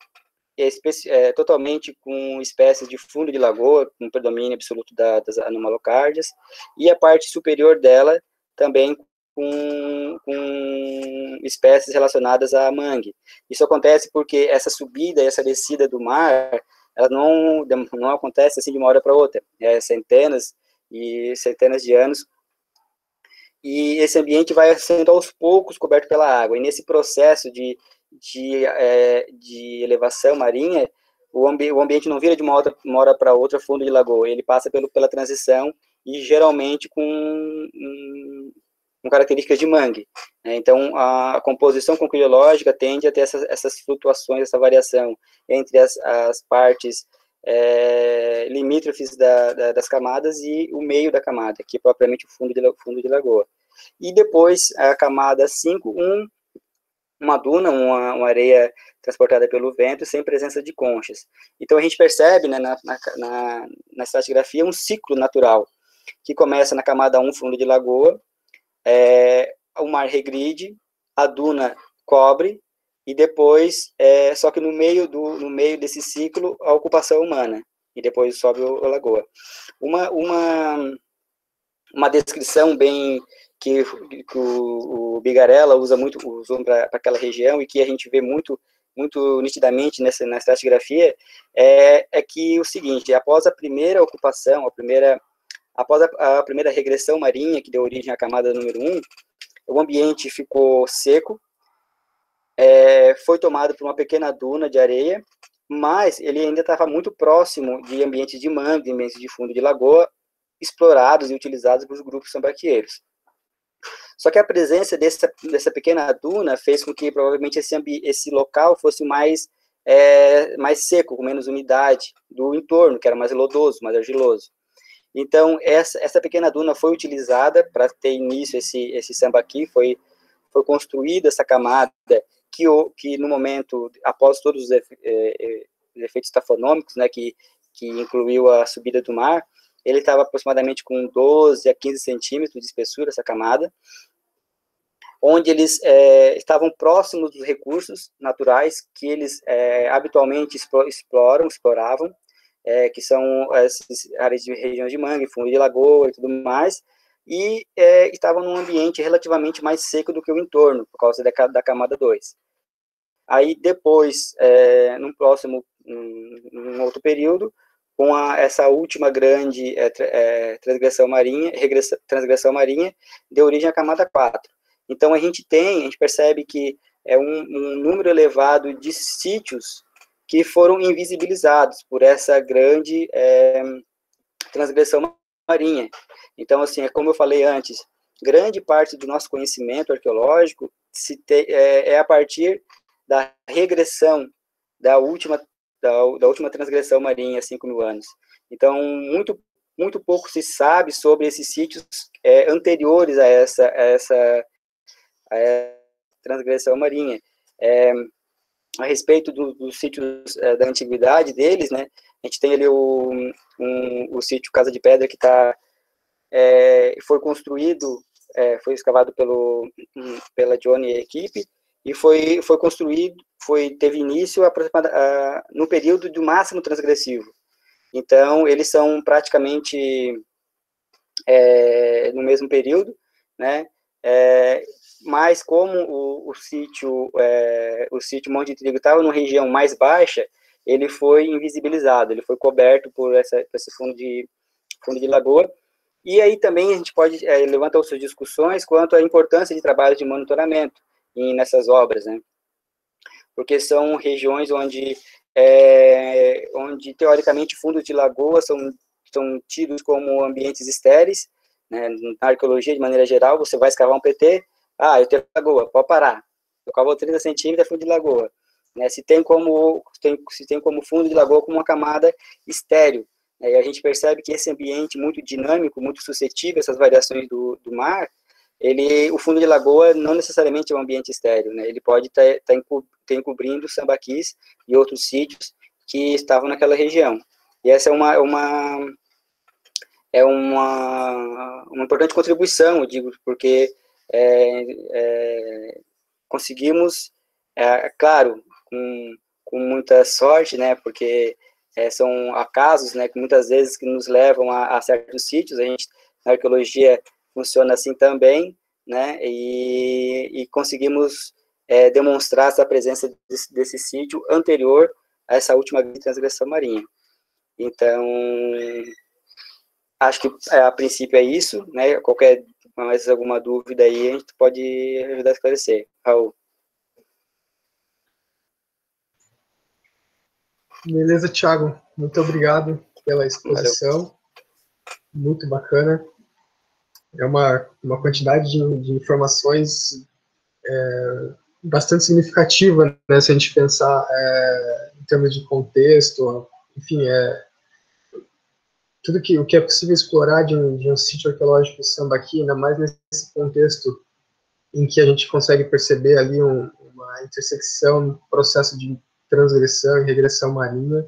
é, é, totalmente com espécies de fundo de lagoa, com predomínio absoluto da, das anomalocardias, e a parte superior dela também com, com espécies relacionadas à mangue. Isso acontece porque essa subida e essa descida do mar, ela não, não acontece assim de uma hora para outra, é centenas e centenas de anos, e esse ambiente vai sendo aos poucos coberto pela água, e nesse processo de de, é, de elevação marinha, o, ambi o ambiente não vira de uma, outra, uma hora para outra fundo de lagoa, ele passa pelo, pela transição e geralmente com, com características de mangue. Né? Então, a, composição concreológica tende a ter essas, essas flutuações, essa variação entre as, as partes é, limítrofes da, da, das camadas e o meio da camada, que é propriamente o fundo de, fundo de lagoa. E depois, a camada 5, um uma duna, uma, uma, areia transportada pelo vento, sem presença de conchas. Então a gente percebe né, na, na, na estratigrafia um ciclo natural, que começa na camada 1, fundo de lagoa, é, o mar regride, a duna cobre, e depois, é, só que no meio, do, no meio desse ciclo, a ocupação humana, e depois sobe o, a lagoa. Uma, uma, uma descrição bem que, que o, o, Bigarella usa muito, usou para aquela região e que a gente vê muito muito nitidamente nessa na estratigrafia é, é que o seguinte após a primeira ocupação a primeira após a, a primeira regressão marinha que deu origem à camada número um o ambiente ficou seco é, foi tomado por uma pequena duna de areia mas ele ainda estava muito próximo de ambientes de mangue, ambientes de fundo de lagoa, explorados e utilizados pelos grupos sambaqueiros. Só que a presença dessa, dessa pequena duna fez com que provavelmente esse, esse local fosse mais, é, mais seco, com menos umidade do entorno, que era mais lodoso, mais argiloso. Então, essa, essa pequena duna foi utilizada para ter início esse, esse sambaqui, foi, foi construída essa camada que, que no momento, após todos os, é, os efeitos tafonômicos, né, que, que incluiu a subida do mar, ele estava aproximadamente com 12 a 15 centímetros de espessura, essa camada, onde eles é, estavam próximos dos recursos naturais que eles é, habitualmente exploram, exploravam, é, que são as áreas de região de mangue, fundo de lagoa e tudo mais, e é, estavam num ambiente relativamente mais seco do que o entorno, por causa da, da camada 2. Aí depois, é, num próximo, num, num outro período, com a, essa última grande é, é, transgressão marinha, regressa, transgressão marinha, deu origem à camada 4. Então, a gente tem, a gente percebe que é um, um número elevado de sítios que foram invisibilizados por essa grande é, transgressão marinha. Então, assim, é como eu falei antes, grande parte do nosso conhecimento arqueológico te, é, é a partir da regressão da última da, da última transgressão marinha, 5 mil anos. Então, muito, muito pouco se sabe sobre esses sítios é, anteriores a essa, a essa, a essa transgressão marinha. É, a respeito dos do sítios é, da antiguidade deles, né, a gente tem ali o, um, o sítio Casa de Pedra que está é, foi construído, é, foi escavado pelo, pela Johnny e a equipe, e foi, foi construído, foi, teve início a, no período do máximo transgressivo. Então, eles são praticamente no mesmo período, né? É, mas como o, o sítio, é, o sítio Monte Trigo estava numa região mais baixa, ele foi invisibilizado, ele foi coberto por, essa, por esse fundo de, fundo de lagoa. E aí também a gente pode é, levantar outras discussões quanto à importância de trabalho de monitoramento em, nessas obras, né? Porque são regiões onde, é, onde teoricamente fundos de lagoa são, são tidos como ambientes estéreis, né? Na arqueologia, de maneira geral, você vai escavar um PT, ah, eu tenho lagoa, pode parar. Eu cavo 30 centímetros, é fundo de lagoa. Né? Se tem como tem, se tem como fundo de lagoa com uma camada estéreo, né? e a gente percebe que esse ambiente muito dinâmico, muito suscetível a essas variações do, do mar, ele, o fundo de lagoa não necessariamente é um ambiente estéreo, né? Ele pode estar tá, tá encobrindo sambaquis e outros sítios que estavam naquela região. E essa é uma, uma é uma, uma importante contribuição, eu digo, porque é, é, conseguimos, é, claro, com, com muita sorte, né? Porque é, são acasos, né? Que muitas vezes que nos levam a, a certos sítios. A gente na arqueologia funciona assim também, né? E, e conseguimos é, demonstrar essa presença desse, desse, sítio anterior a essa última transgressão marinha. Então, acho que é, a princípio é isso, né? Qualquer mais alguma dúvida aí, a gente pode ajudar a esclarecer. Raul. Beleza, Thiago. Muito obrigado pela exposição. Valeu. Muito bacana é uma, uma quantidade de, de informações é, bastante significativa, né, se a gente pensar é, em termos de contexto, enfim, é, tudo que, o que é possível explorar de um, de um sítio arqueológico sambaqui, ainda mais nesse contexto em que a gente consegue perceber ali um, uma intersecção no processo de transgressão e regressão marinha,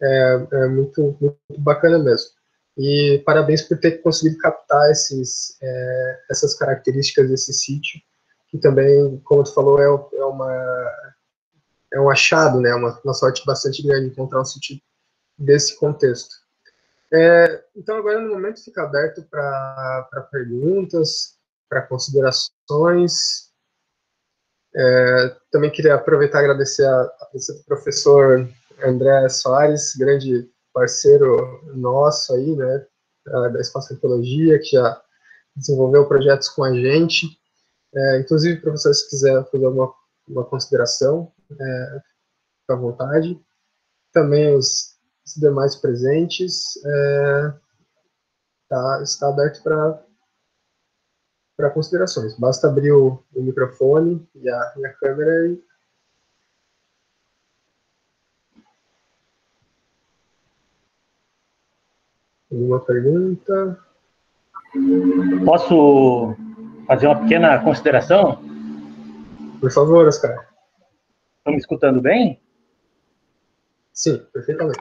é, é muito, muito bacana mesmo. E parabéns por ter conseguido captar esses, é, essas características desse sítio, que também, como tu falou, é, é uma, é um achado, né, uma, uma sorte bastante grande encontrar um sítio desse contexto. É, então, agora no momento fica aberto para perguntas, para considerações. É, também queria aproveitar e agradecer a, presença do professor André Soares, grande parceiro nosso aí, né, da Espaço Arqueologia, que já desenvolveu projetos com a gente. É, inclusive, professor, se quiser fazer alguma uma consideração, é, fica à vontade. Também os, os demais presentes. É, tá, está aberto para considerações. Basta abrir o, o microfone e a, e a câmera e Alguma pergunta? Posso fazer uma pequena consideração? Por favor, Oscar. Estão me escutando bem? Sim, perfeitamente.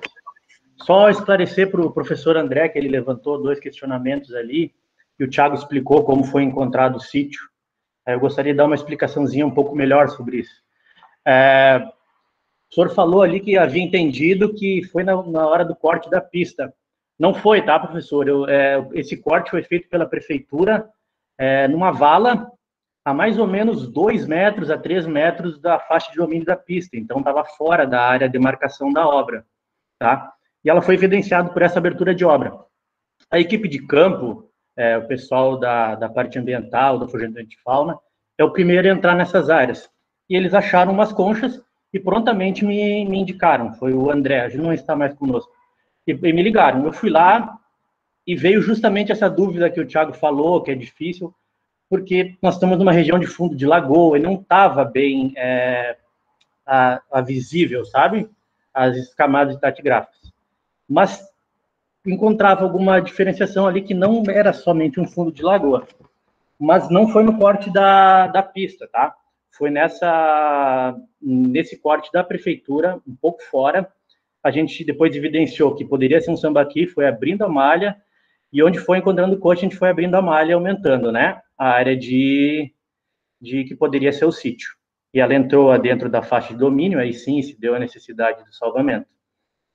Só esclarecer para o professor André, que ele levantou dois questionamentos ali, e o Thiago explicou como foi encontrado o sítio. Eu gostaria de dar uma explicaçãozinha um pouco melhor sobre isso. É, o senhor falou ali que havia entendido que foi na, na hora do corte da pista. Não foi, tá, professor? Eu, é, esse corte foi feito pela prefeitura é, numa vala a mais ou menos 2 metros a 3 metros da faixa de domínio da pista, então estava fora da área de demarcação da obra, tá? E ela foi evidenciada por essa abertura de obra. A equipe de campo, é, o pessoal da, da parte ambiental, do Fugente de Fauna, é o primeiro a entrar nessas áreas. E eles acharam umas conchas e prontamente me, me indicaram. Foi o André, gente não está mais conosco. E, e me ligaram. Eu fui lá e veio justamente essa dúvida que o Thiago falou, que é difícil porque nós estamos numa região de fundo de lagoa e não estava bem é, a, a, visível, sabe? As camadas tatigráficas. Mas encontrava alguma diferenciação ali que não era somente um fundo de lagoa. Mas não foi no corte da, da pista, tá? Foi nessa nesse corte da prefeitura, um pouco fora. A gente depois evidenciou que poderia ser um sambaqui, foi abrindo a malha, e onde foi encontrando coach, a gente foi abrindo a malha, aumentando, né? a área de, de que poderia ser o sítio. E ela entrou dentro da faixa de domínio, aí sim se deu a necessidade do salvamento.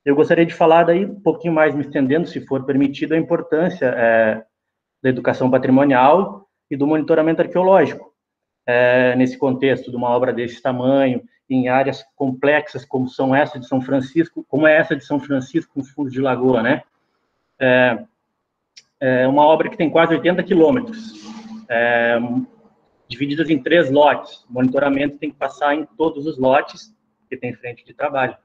Eu gostaria de falar daí um pouquinho mais, me estendendo, se for permitido, a importância é, da educação patrimonial e do monitoramento arqueológico. É, nesse contexto de uma obra desse tamanho, em áreas complexas como são essa de São Francisco, como é essa de São Francisco com fundo de lagoa, né? É, é uma obra que tem quase 80 quilômetros, é, divididas em três lotes. O monitoramento tem que passar em todos os lotes que tem frente de trabalho.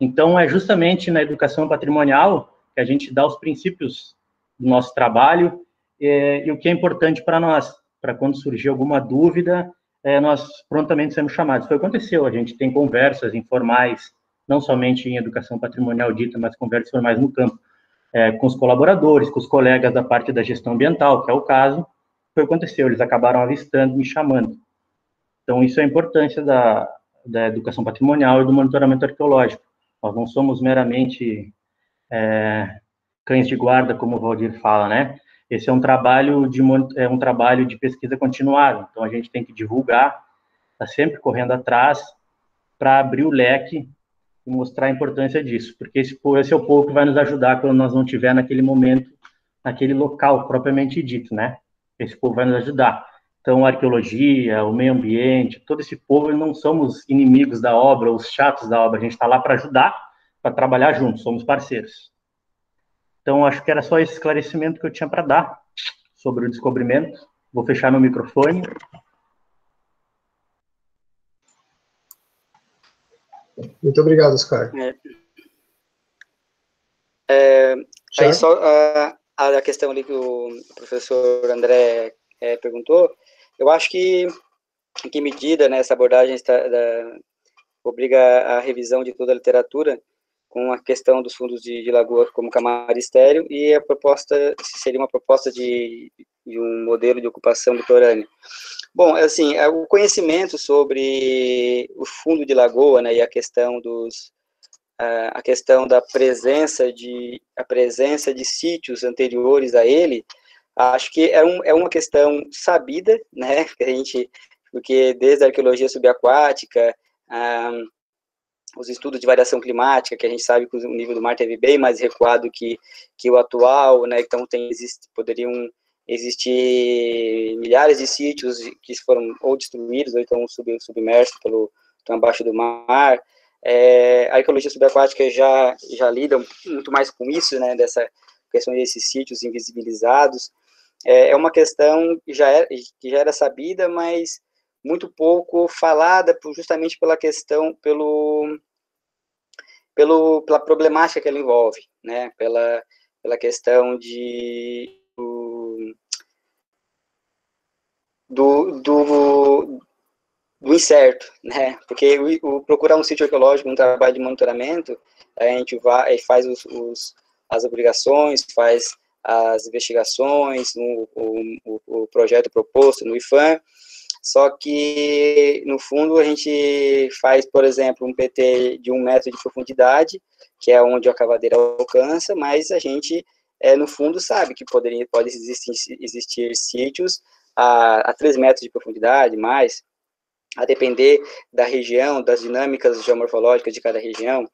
Então, é justamente na educação patrimonial que a gente dá os princípios do nosso trabalho é, e o que é importante para nós, para quando surgir alguma dúvida, é, nós prontamente sermos chamados. Foi o que aconteceu, a gente tem conversas informais, não somente em educação patrimonial dita, mas conversas informais no campo, é, com os colaboradores, com os colegas da parte da gestão ambiental, que é o caso, foi o que aconteceu, eles acabaram avistando, me chamando. Então, isso é a importância da, da educação patrimonial e do monitoramento arqueológico. Nós não somos meramente é, cães de guarda, como o Valdir fala, né? Esse é um trabalho de é um trabalho de pesquisa continuada. Então a gente tem que divulgar, tá sempre correndo atrás para abrir o leque e mostrar a importância disso, porque esse, esse é o povo que vai nos ajudar quando nós não tiver naquele momento, naquele local propriamente dito, né? esse povo vai nos ajudar. Então, a arqueologia, o meio ambiente, todo esse povo, não somos inimigos da obra, os chatos da obra, a gente está lá para ajudar, para trabalhar juntos, somos parceiros. Então, acho que era só esse esclarecimento que eu tinha para dar sobre o descobrimento. Vou fechar meu microfone. Muito obrigado, Oscar. É. É, aí só uh, a questão ali que o professor André é, perguntou, eu acho que em que medida né, essa abordagem está, da, obriga a revisão de toda a literatura com a questão dos fundos de, de lagoa como camada estéreo e a proposta seria uma proposta de, de um modelo de ocupação litorânea. Bom, assim, é, o conhecimento sobre o fundo de lagoa né, e a questão dos a questão da presença de a presença de sítios anteriores a ele, acho que é, um, é uma questão sabida, né, *laughs* que a gente, porque desde a arqueologia subaquática, um, os estudos de variação climática, que a gente sabe que o nível do mar teve bem mais recuado que, que o atual, né, então tem, existe, poderiam existir milhares de sítios que foram ou destruídos ou então sub, submersos pelo, estão abaixo do mar, é, a ecologia subaquática já, já lida muito mais com isso, né, dessa questão desses sítios invisibilizados. É, é, uma questão que já, era, que já era sabida, mas muito pouco falada justamente pela questão, pelo, pelo, pela problemática que ela envolve, né? pela, pela questão de, do, do, do, do incerto, né? porque o, o, procurar um sítio arqueológico, um trabalho de monitoramento, a gente vai, faz os, os as obrigações, faz as investigações, o, o, o projeto proposto no IFAM, só que, no fundo, a gente faz, por exemplo, um PT de um metro de profundidade, que é onde a cavadeira alcança, mas a gente, é, no fundo, sabe que poderia, pode existir, existir sítios a, a 3 metros de profundidade, mais, a depender da região, das dinâmicas geomorfológicas de cada região.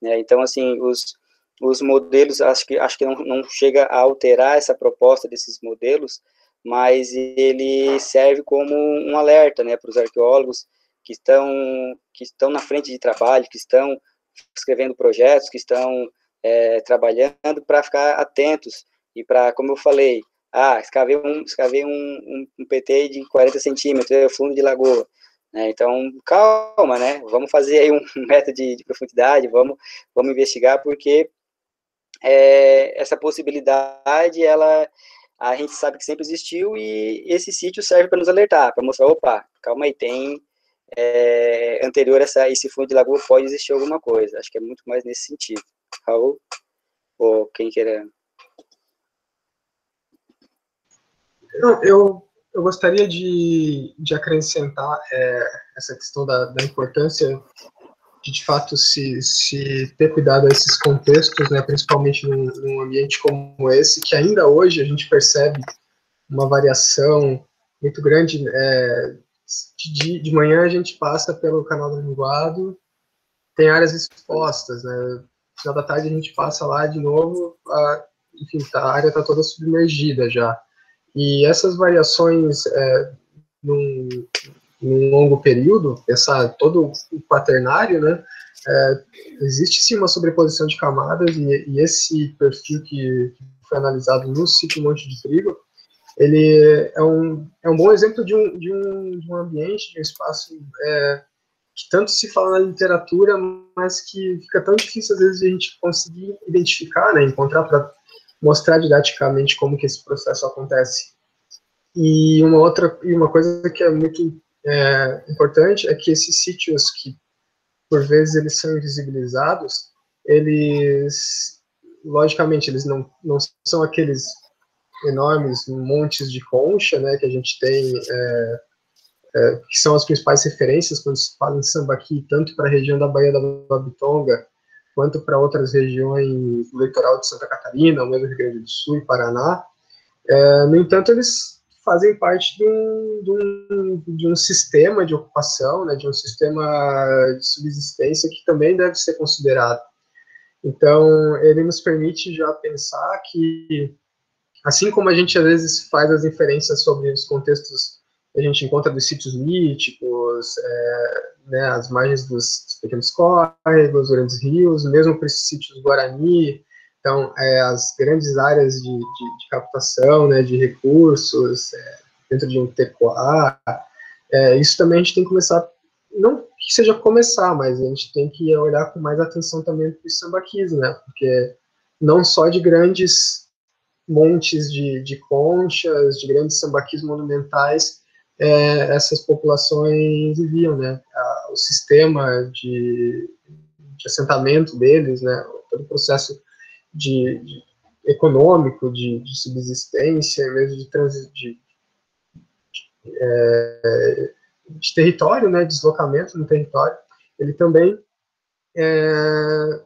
Né? Então, assim, os, os modelos, acho que, acho que não, não chega a alterar essa proposta desses modelos, mas ele serve como um alerta né, para os arqueólogos que estão, que estão na frente de trabalho, que estão escrevendo projetos, que estão é, trabalhando para ficar atentos e para, como eu falei, ah, escavei um, escavei um, um, um PT de 40 centímetros, é fundo de lagoa. Né? Então, calma, né? Vamos fazer aí um *laughs* método de, de profundidade, vamos, vamos investigar, porque é, essa possibilidade, ela a gente sabe que sempre existiu e esse sítio serve para nos alertar, para mostrar, opa, calma aí, tem é, anterior a essa, esse fundo de lagoa pode existir alguma coisa. Acho que é muito mais nesse sentido. Raul, ou quem queira Eu, eu, eu gostaria de, de acrescentar é, essa questão da, da importância de, de fato, se, se ter cuidado a esses contextos, né, principalmente num, num ambiente como esse, que ainda hoje a gente percebe uma variação muito grande. É, de, de manhã a gente passa pelo canal do linguado, tem áreas expostas, né? Final da tarde a gente passa lá de novo, a, enfim, a área está toda submergida já. E essas variações é, num, num, longo período, essa, todo o quaternário, né, é, existe sim uma sobreposição de camadas e, e esse perfil que, foi analisado no sítio Monte de Trigo, ele é um, é um bom exemplo de um, de um, de um ambiente, de um espaço é, que tanto se fala na literatura, mas que fica tão difícil às vezes de a gente conseguir identificar, né, encontrar para mostrar didaticamente como que esse processo acontece. E uma outra e uma coisa que é muito é, importante é que esses sítios que por vezes eles são invisibilizados, eles logicamente eles não, não são aqueles enormes montes de concha, né, que a gente tem, é, é, que são as principais referências quando se fala em sambaqui, tanto para a região da Baía da Babitonga, quanto para outras regiões do litoral de Santa Catarina, ou mesmo Rio Grande do Sul e Paraná. É, no entanto, eles fazem parte de um, de um, de um sistema de ocupação, né, de um sistema de subsistência que também deve ser considerado. Então, ele nos permite já pensar que, assim como a gente às vezes faz as inferências sobre os contextos que a gente encontra dos sítios míticos, é, né, as margens dos pequenos córregos, grandes rios, mesmo para esses sítios Guarani, então, é, as grandes áreas de, de, de captação né, de recursos é, dentro de um terroir, é, isso também a gente tem que começar, não que seja começar, mas a gente tem que olhar com mais atenção também para o sambaquismo, né, porque não só de grandes montes de, de conchas, de grandes sambaquis monumentais, é, essas populações viviam, né? o sistema de, de, assentamento deles, né? Todo o processo de, de econômico, de, de, subsistência, mesmo de, transi, de, é, de território, né? Deslocamento no território, ele também é,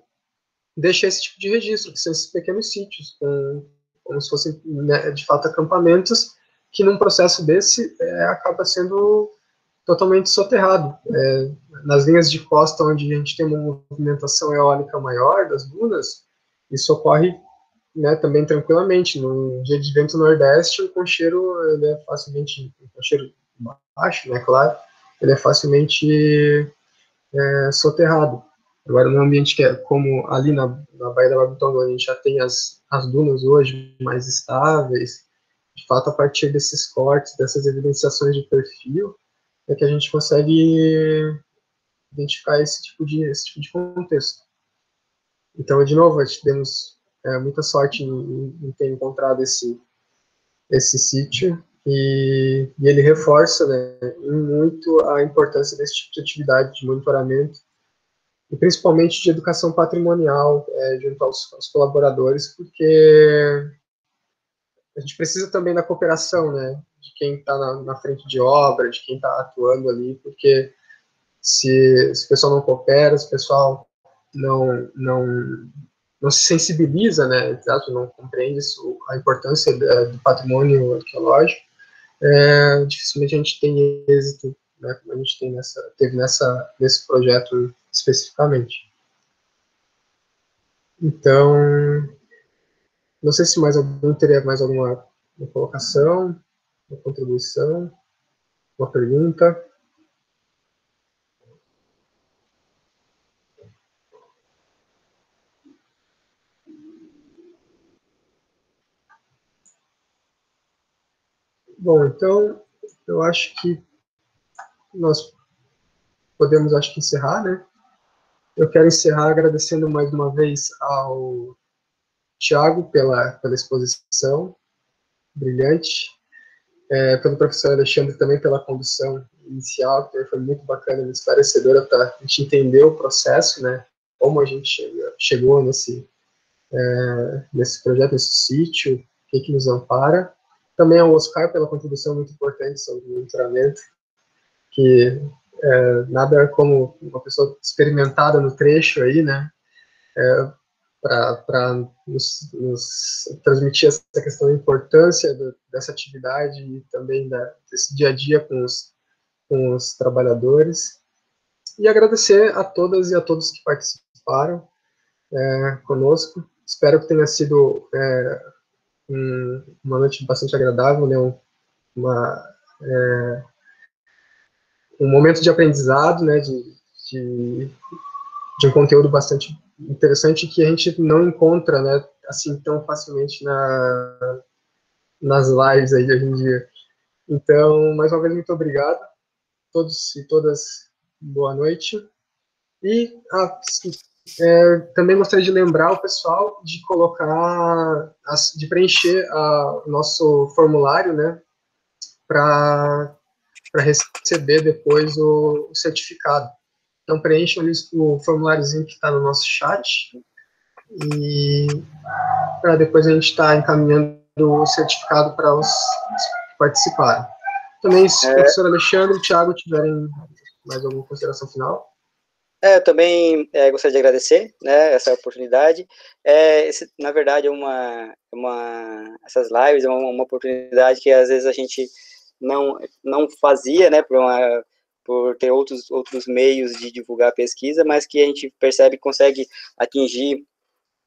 deixa esse tipo de registro, que são esses pequenos sítios, com, como se fossem, né, de fato, acampamentos que num processo desse é, acaba sendo totalmente soterrado. É, nas linhas de costa, onde a gente tem uma movimentação eólica maior das dunas, isso ocorre né, também tranquilamente. No dia de vento nordeste, o concheiro ele é facilmente, o concheiro baixo, né, claro, ele é facilmente é, soterrado. Agora, no ambiente que é como ali na, na Baía da Babitonga, a gente já tem as, as dunas hoje mais estáveis, de fato, a partir desses cortes, dessas evidenciações de perfil, é que a gente consegue identificar esse tipo de, esse tipo de contexto. Então, de novo, tivemos é, muita sorte em, em, ter encontrado esse, esse sítio, e, e ele reforça né, muito a importância desse tipo de atividade de monitoramento e principalmente de educação patrimonial é, junto aos, aos, colaboradores, porque a gente precisa também da cooperação, né, de quem está na, na, frente de obra, de quem está atuando ali, porque se, se o pessoal não coopera, se o pessoal não, não, não se sensibiliza, né, exato, não compreende isso, a importância do patrimônio arqueológico, é, dificilmente a gente tem êxito, né, como a gente tem nessa, teve nessa, nesse projeto especificamente. Então, não sei se mais alguém teria mais alguma uma colocação, uma contribuição, uma pergunta. Bom, então, eu acho que nós podemos, acho que, encerrar, né? Eu quero encerrar agradecendo mais uma vez ao Tiago pela, pela exposição brilhante, é, pelo professor Alexandre também pela condução inicial, que foi muito bacana, muito esclarecedora para a gente entender o processo, né? Como a gente chegou nesse, é, nesse projeto, nesse sítio, o que, que nos ampara. Também ao Oscar pela contribuição muito importante sobre o monitoramento, que é, nada como uma pessoa experimentada no trecho aí, né, é, para nos, nos, transmitir essa questão da importância do, dessa atividade e também da, desse dia a dia com os, com os trabalhadores. E agradecer a todas e a todos que participaram é, conosco. Espero que tenha sido é, um, uma noite bastante agradável, né? Uma, é, um momento de aprendizado, né? De, de, de, um conteúdo bastante interessante que a gente não encontra, né? Assim tão facilmente na, nas lives aí de hoje em dia. Então, mais uma vez, muito obrigado. Todos e todas, boa noite. E, ah, é, também gostaria de lembrar o pessoal de colocar, de preencher o nosso formulário, né, para receber depois o, o, certificado. Então, preencham o formuláriozinho que está no nosso chat e para depois a gente estar tá encaminhando o certificado para os que participarem. Também, se é... o professor Alexandre e o Thiago tiverem mais alguma consideração final. É, eu também é, gostaria de agradecer né, essa oportunidade. É, esse, na verdade, é uma, uma, essas lives é uma, uma, oportunidade que às vezes a gente não, não fazia, né, por, uma, por ter outros, outros meios de divulgar a pesquisa, mas que a gente percebe que consegue atingir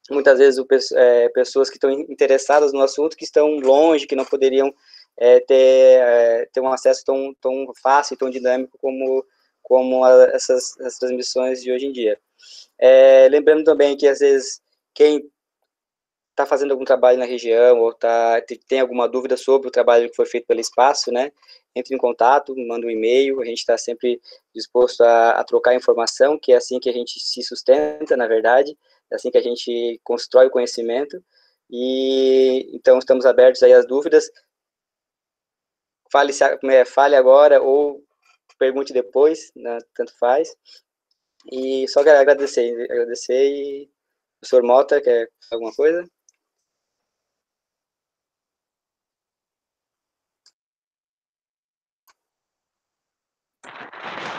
muitas vezes o, é, pessoas que estão interessadas no assunto, que estão longe, que não poderiam é, ter, é, ter um acesso tão, tão fácil tão dinâmico como como a, essas, transmissões de hoje em dia. É, lembrando também que, às vezes, quem está fazendo algum trabalho na região ou tá, tem alguma dúvida sobre o trabalho que foi feito pelo espaço, né, entre em contato, manda um e-mail, a gente está sempre disposto a, a, trocar informação, que é assim que a gente se sustenta, na verdade, é assim que a gente constrói o conhecimento, e então estamos abertos aí às dúvidas, fale, é, fale agora ou pergunte depois, né, tanto faz. E só quero agradecer, agradecer e o senhor Mota, quer alguma coisa?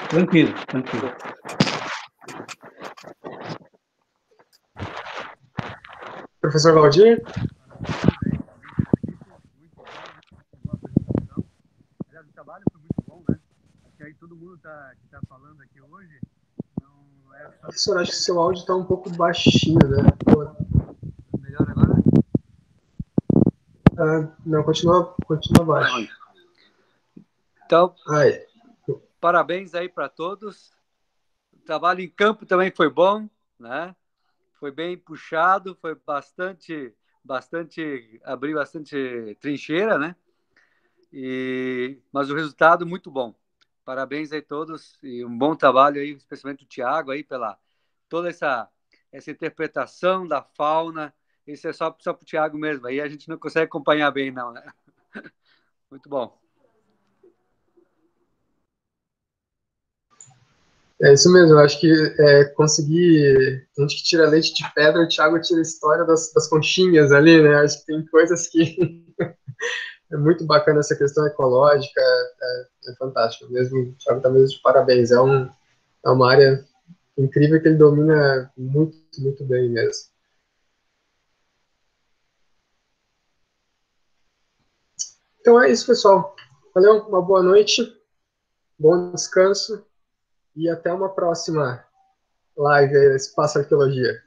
Tranquilo, tranquilo. Professor Valdir? Todo mundo tá, que está falando aqui hoje, não é só... Professor, acho que seu áudio está um pouco baixinho, né? Melhor agora? Ah, não, continua, continua baixo. Então, Ai. parabéns aí para todos. O trabalho em campo também foi bom, né? Foi bem puxado, foi bastante, bastante, abriu bastante trincheira, né? E, mas o resultado muito bom. Parabéns aí todos e um bom trabalho aí, especialmente o Tiago aí pela toda essa essa interpretação da fauna. Isso é só, só para o Tiago mesmo. Aí a gente não consegue acompanhar bem, não, né? *laughs* Muito bom. É isso mesmo, eu acho que é, conseguir. A gente que tira leite de pedra, o Thiago tira a história das, das conchinhas ali, né? Acho que tem coisas que. *laughs* é muito bacana essa questão ecológica, é, é fantástico. Mesmo, o Thiago está mesmo de parabéns. É, um, é uma área incrível que ele domina muito, muito bem mesmo. Então é isso, pessoal. Valeu, uma boa noite, bom descanso e até uma próxima live Espaço Arqueologia.